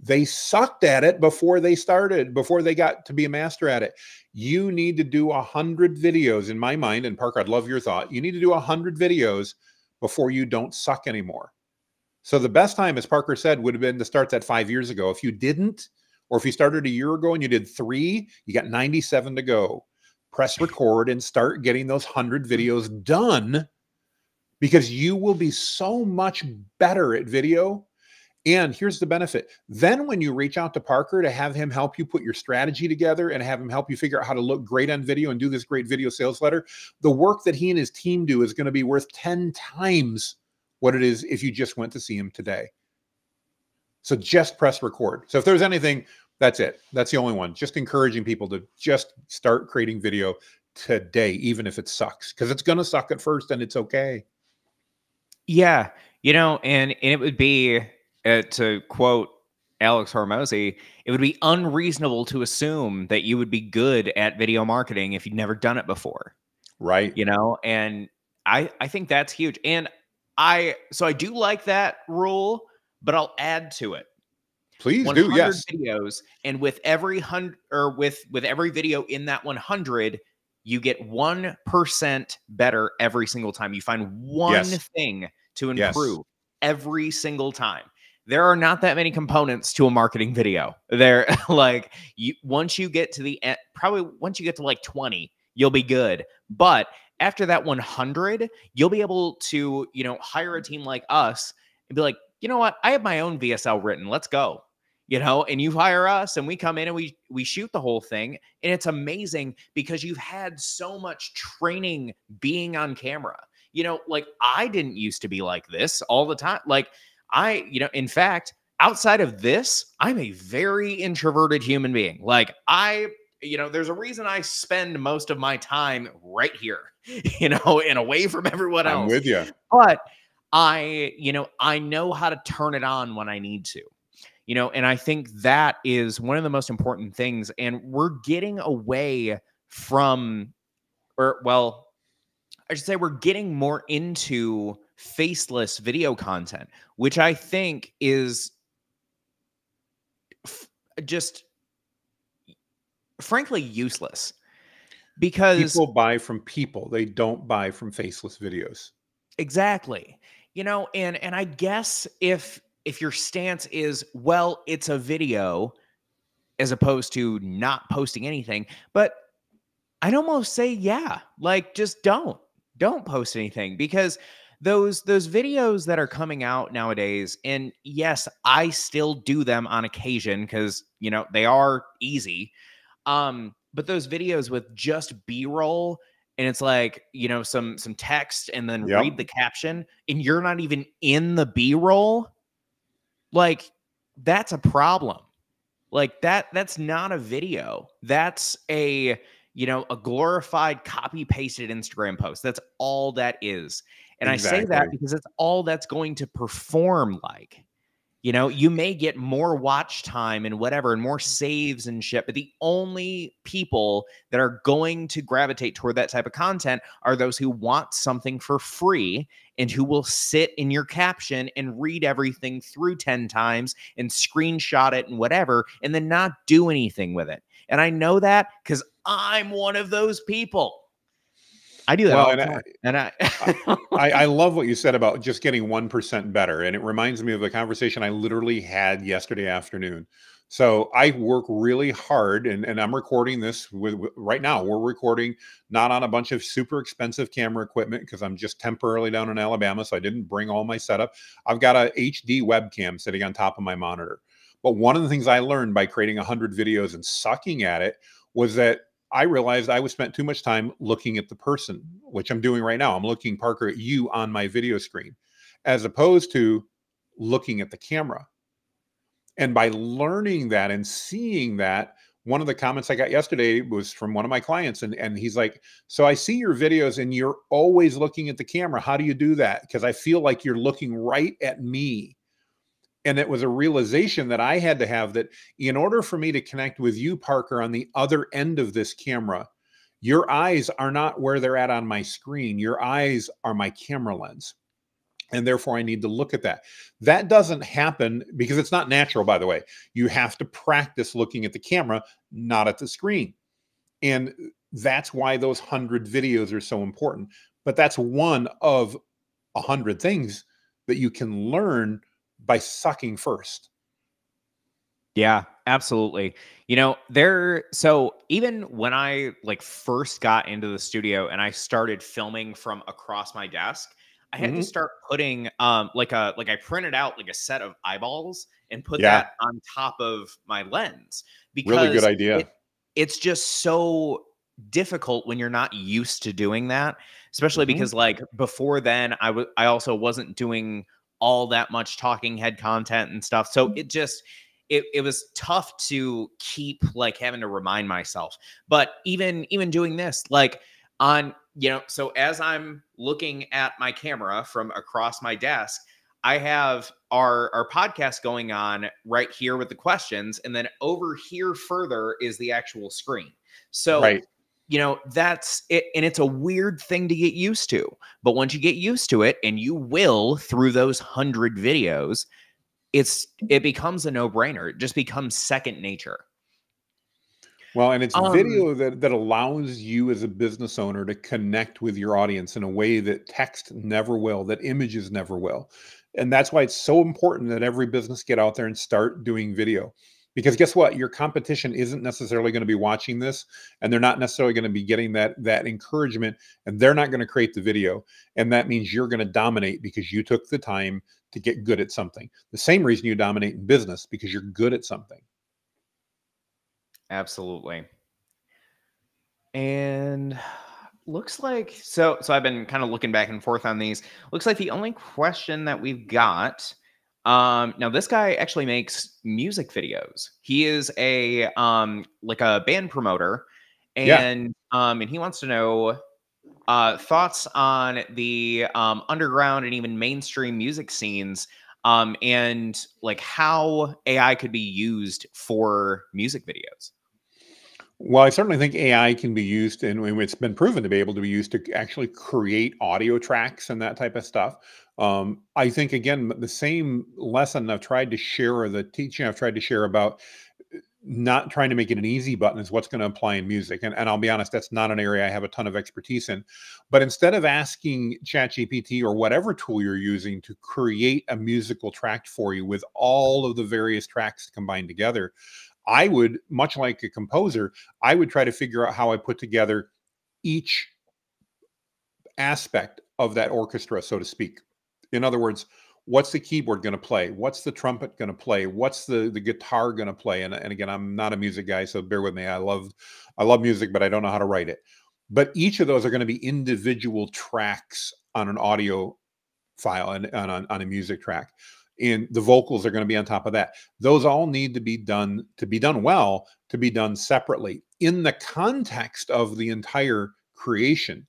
they sucked at it before they started, before they got to be a master at it. You need to do a hundred videos in my mind. And Parker, I'd love your thought. You need to do a hundred videos before you don't suck anymore. So the best time, as Parker said, would have been to start that five years ago. If you didn't, or if you started a year ago and you did three, you got 97 to go. Press record and start getting those 100 mm-hmm. videos done because you will be so much better at video. And here's the benefit. Then, when you reach out to Parker to have him help you put your strategy together and have him help you figure out how to look great on video and do this great video sales letter, the work that he and his team do is going to be worth 10 times what it is if you just went to see him today. So just press record. So if there's anything, that's it. That's the only one. Just encouraging people to just start creating video today, even if it sucks, because it's going to suck at first and it's okay. Yeah. You know, and, and it would be, uh, to quote Alex Hormozi, it would be unreasonable to assume that you would be good at video marketing if you'd never done it before. Right. You know, and I I think that's huge. And I so I do like that rule, but I'll add to it. Please do, yes. Videos, and with every hundred or with with every video in that 100, you get one percent better every single time. You find one yes. thing to improve yes. every single time. There are not that many components to a marketing video. There, like you once you get to the end, probably once you get to like 20, you'll be good. But after that 100, you'll be able to, you know, hire a mm. team like us and be like, you know what? I have my own VSL written. Let's go. You know, and you hire us and we come in and we we shoot the whole thing. And it's amazing because you've had so much training being on camera. You know, like I didn't used to be like this all the time. Like I, you know, in fact, outside of this, I'm a very introverted human being. Like I you know, there's a reason I spend most of my time right here, you know, and away from everyone else. I'm with you. But I, you know, I know how to turn it on when I need to, you know, and I think that is one of the most important things. And we're getting away from, or well, I should say we're getting more into faceless video content, which I think is just frankly useless because people buy from people. They don't buy from faceless videos. Exactly. You know and and i guess if if your stance is well it's a video as opposed to not posting anything but i'd almost say yeah like just don't don't post anything because those those videos that are coming out nowadays and yes i still do them on occasion because you know they are easy um, but those videos with just B-roll and it's like, you know, some some text and then yep. read the caption and you're not even in the B-roll, like that's a problem. Like that that's not a video. That's a you know, a glorified copy pasted Instagram post. That's all that is. And exactly. I say that because it's all that's going to perform like. You know, you may get more watch time and whatever and more saves and shit, but the only people that are going to gravitate toward that type of content are those who want something for free and who will sit in your caption and read everything through 10 times and screenshot it and whatever and then not do anything with it. And I know that because I'm one of those people. I do that. Well, and, I, and I, I, I, love what you said about just getting 1% better. And it reminds me of a conversation I literally had yesterday afternoon. So I work really hard and, and I'm recording this with, with, right now. We're recording not on a bunch of super expensive camera equipment because I'm just temporarily down in Alabama. So I didn't bring all my setup. I've got a HD webcam sitting on top of my monitor. But one of the things I learned by creating 100 videos and sucking at it was that I realized I was spent too much time looking at the person, which I'm doing right now. I'm looking Parker at you on my video screen, as opposed to looking at the camera. And by learning that and seeing that, one of the comments I got yesterday was from one of my clients, and, and he's like, So I see your videos and you're always looking at the camera. How do you do that? Because I feel like you're looking right at me And it was a realization that I had to have that in order for me to connect with you, Parker, on the other end of this camera, your eyes are not where they're at on my screen. Your eyes are my camera lens. And therefore, I need to look at that. That doesn't happen because it's not natural, by the way. You have to practice looking at the camera, not at the screen. And that's why those 100 videos are so important. But that's one of a 100 things that you can learn by sucking first. Yeah, absolutely. You know, there so even when I like first got into the studio and I started filming from across my desk, I had mm-hmm. to start putting um like a like I printed out like a set of eyeballs and put yeah. that on top of my lens because really good idea. It, it's just so difficult when you're not used to doing that, especially mm-hmm. because like before then I was I also wasn't doing all that much talking head content and stuff. So mm-hmm. it just it, it was tough to keep like having to remind myself. But even even doing this, like on you know, so as I'm looking at my camera from across my desk, I have our our podcast going on right here with the questions, and then over here further is the actual screen. So right you know that's it and it's a weird thing to get used to but once you get used to it and you will through those 100 videos it's it becomes a no-brainer it just becomes second nature. Well and it's um, video that that allows you as a business owner to connect with your audience in a way that text never will that images never will and that's why it's so important that every business get out there and start doing video because guess what? Your competition isn't necessarily going to be watching this and they're not necessarily going to be getting that that encouragement and they're not going to create the video and that means you're going to dominate because you took the time to get good at something. The same reason you dominate in business because you're good at something. Absolutely. And looks like so so i've been kind of looking back and forth on these. Looks like the only question that we've got um, now this guy actually makes music videos. He is a um like a band promoter, and yeah. um and he wants to know uh thoughts on the um underground and even mainstream music scenes um and like how AI could be used for music videos. Well, I certainly think AI can be used, and it's been proven to be able to be used to actually create audio tracks and that type of stuff. Um, I think again, the same lesson I've tried to share, or the teaching I've tried to share about uh, not trying to make it an easy button is what's going to apply in music. And, and I'll be honest, that's not an area I have a ton of expertise in. But instead of asking ChatGPT or whatever tool you're using to create a musical track for you with all of the various tracks combined together, I would, much like a composer, I would try to figure out how I put together each aspect of that orchestra, so to speak. In other words, what's the keyboard going to play? What's the trumpet going to play? What's the the guitar going to play? And, and again, I'm not a music guy, so bear with me. I love I love music, but I don't know how to write it. But each of those are going to be individual tracks on an audio file and, and on, on a music track and the vocals are going to be on top of that those all need to be done to be done well to be done separately in the context of the entire creation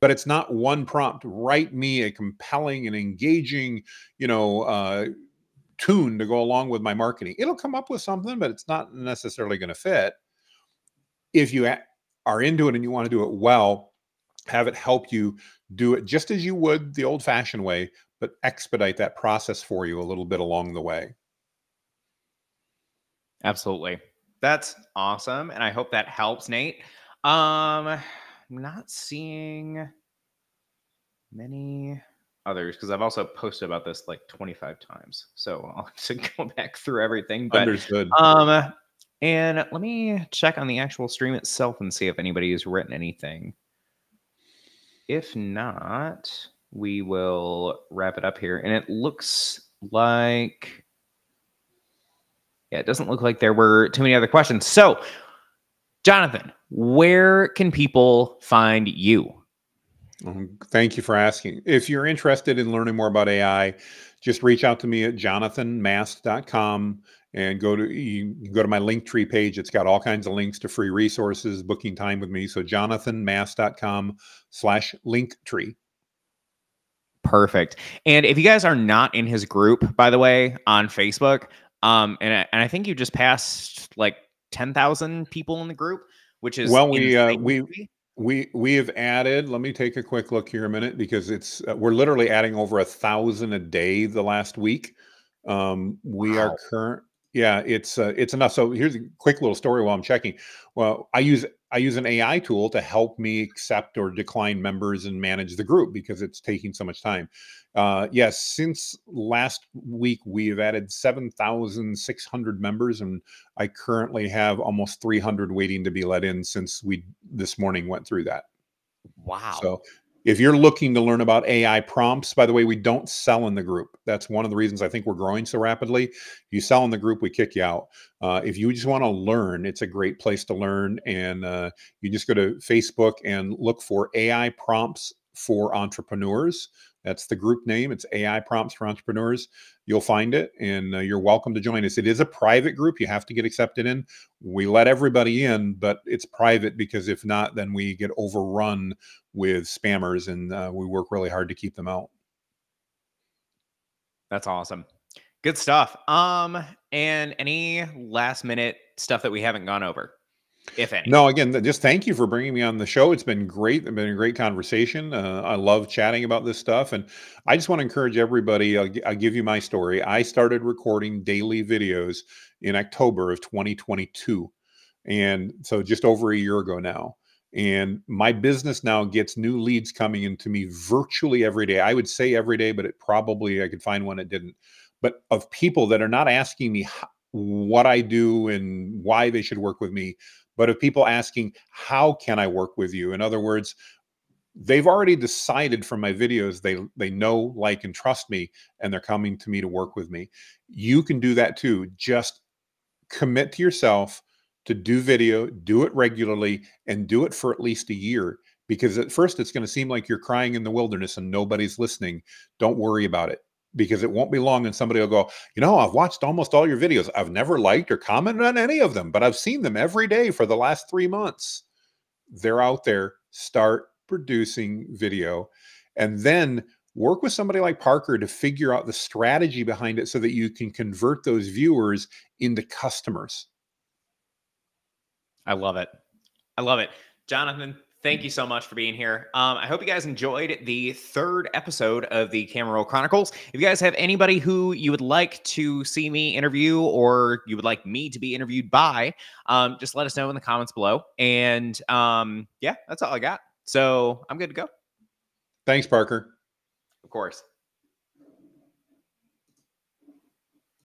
but it's not one prompt write me a compelling and engaging you know uh, tune to go along with my marketing it'll come up with something but it's not necessarily going to fit if you are into it and you want to do it well have it help you do it just as you would the old fashioned way but expedite that process for you a little bit along the way. Absolutely. That's awesome. And I hope that helps, Nate. Um, I'm not seeing many others because I've also posted about this like 25 times. So I'll have to go back through everything. But, Understood. Um, and let me check on the actual stream itself and see if anybody has written anything. If not, we will wrap it up here. And it looks like, yeah, it doesn't look like there were too many other questions. So, Jonathan, where can people find you? Um, thank you for asking. If you're interested in learning more about AI, just reach out to me at jonathanmast.com and go to you go to my Linktree page. It's got all kinds of links to free resources, booking time with me. So jonathanmast.com slash linktree. Perfect. And if you guys are not in his group, by the way, on Facebook, um, and I, and I think you just passed like ten thousand people in the group, which is well, we uh, we we we have added. Let me take a quick look here a minute because it's uh, we're literally adding over a thousand a day the last week. Um, we wow. are current. Yeah, it's uh, it's enough. So here's a quick little story while I'm checking. Well, I use I use an AI tool to help me accept or decline members and manage the group because it's taking so much time. Uh, yes, since last week, we have added 7,600 members, and I currently have almost 300 waiting to be let in since we this morning went through that. Wow. So if you're looking to learn about AI prompts, by the way, we don't sell in the group. That's one of the reasons I think we're growing so rapidly. If you sell in the group, we kick you out. Uh, if you just want to learn, it's a great place to learn. And uh, you just go to Facebook and look for AI prompts for entrepreneurs. That's the group name. It's AI Prompts for Entrepreneurs. You'll find it and uh, you're welcome to join us. It is a private group. You have to get accepted in. We let everybody in, but it's private because if not, then we get overrun with spammers and uh, we work really hard to keep them out. That's awesome. Good stuff. Um, and any last minute stuff that we haven't gone over? If any. No, again, just thank you for bringing me on the show. It's been great. It's been a great conversation. Uh, I love chatting about this stuff. And I just want to encourage everybody. I'll, I'll, give you my story. I started recording daily videos in October of 2022. And so just over a year ago now. And my business now gets new leads coming into me virtually every day. I would say every day, but it probably, I could find one it didn't. But of people that are not asking me what I do and why they should work with me but of people asking, how can I work with you? In other words, they've already decided from my videos they they know like and trust me and they're coming to me to work with me. You can do that too. Just commit to yourself to do video do it regularly and do it for at least a year because at first it's going to seem like you're crying in the wilderness and nobody's listening. Don't worry about it because it won't be long and somebody will go, you know, I've watched almost all your videos. I've never liked or commented on any of them, but I've seen them every day for the last three months. They're out there. Start producing video and then work with somebody like Parker to figure out the strategy behind it so that you can convert those viewers into customers. I love it. I love it. Jonathan, Thank you so much for being here. Um, I hope you guys enjoyed the third episode of the Camera Roll Chronicles. If you guys have anybody who you would like to see me interview or you would like me to be interviewed by, um, just let us know in the comments below. And um, yeah, that's all I got. So I'm good to go. Thanks, Parker. Of course.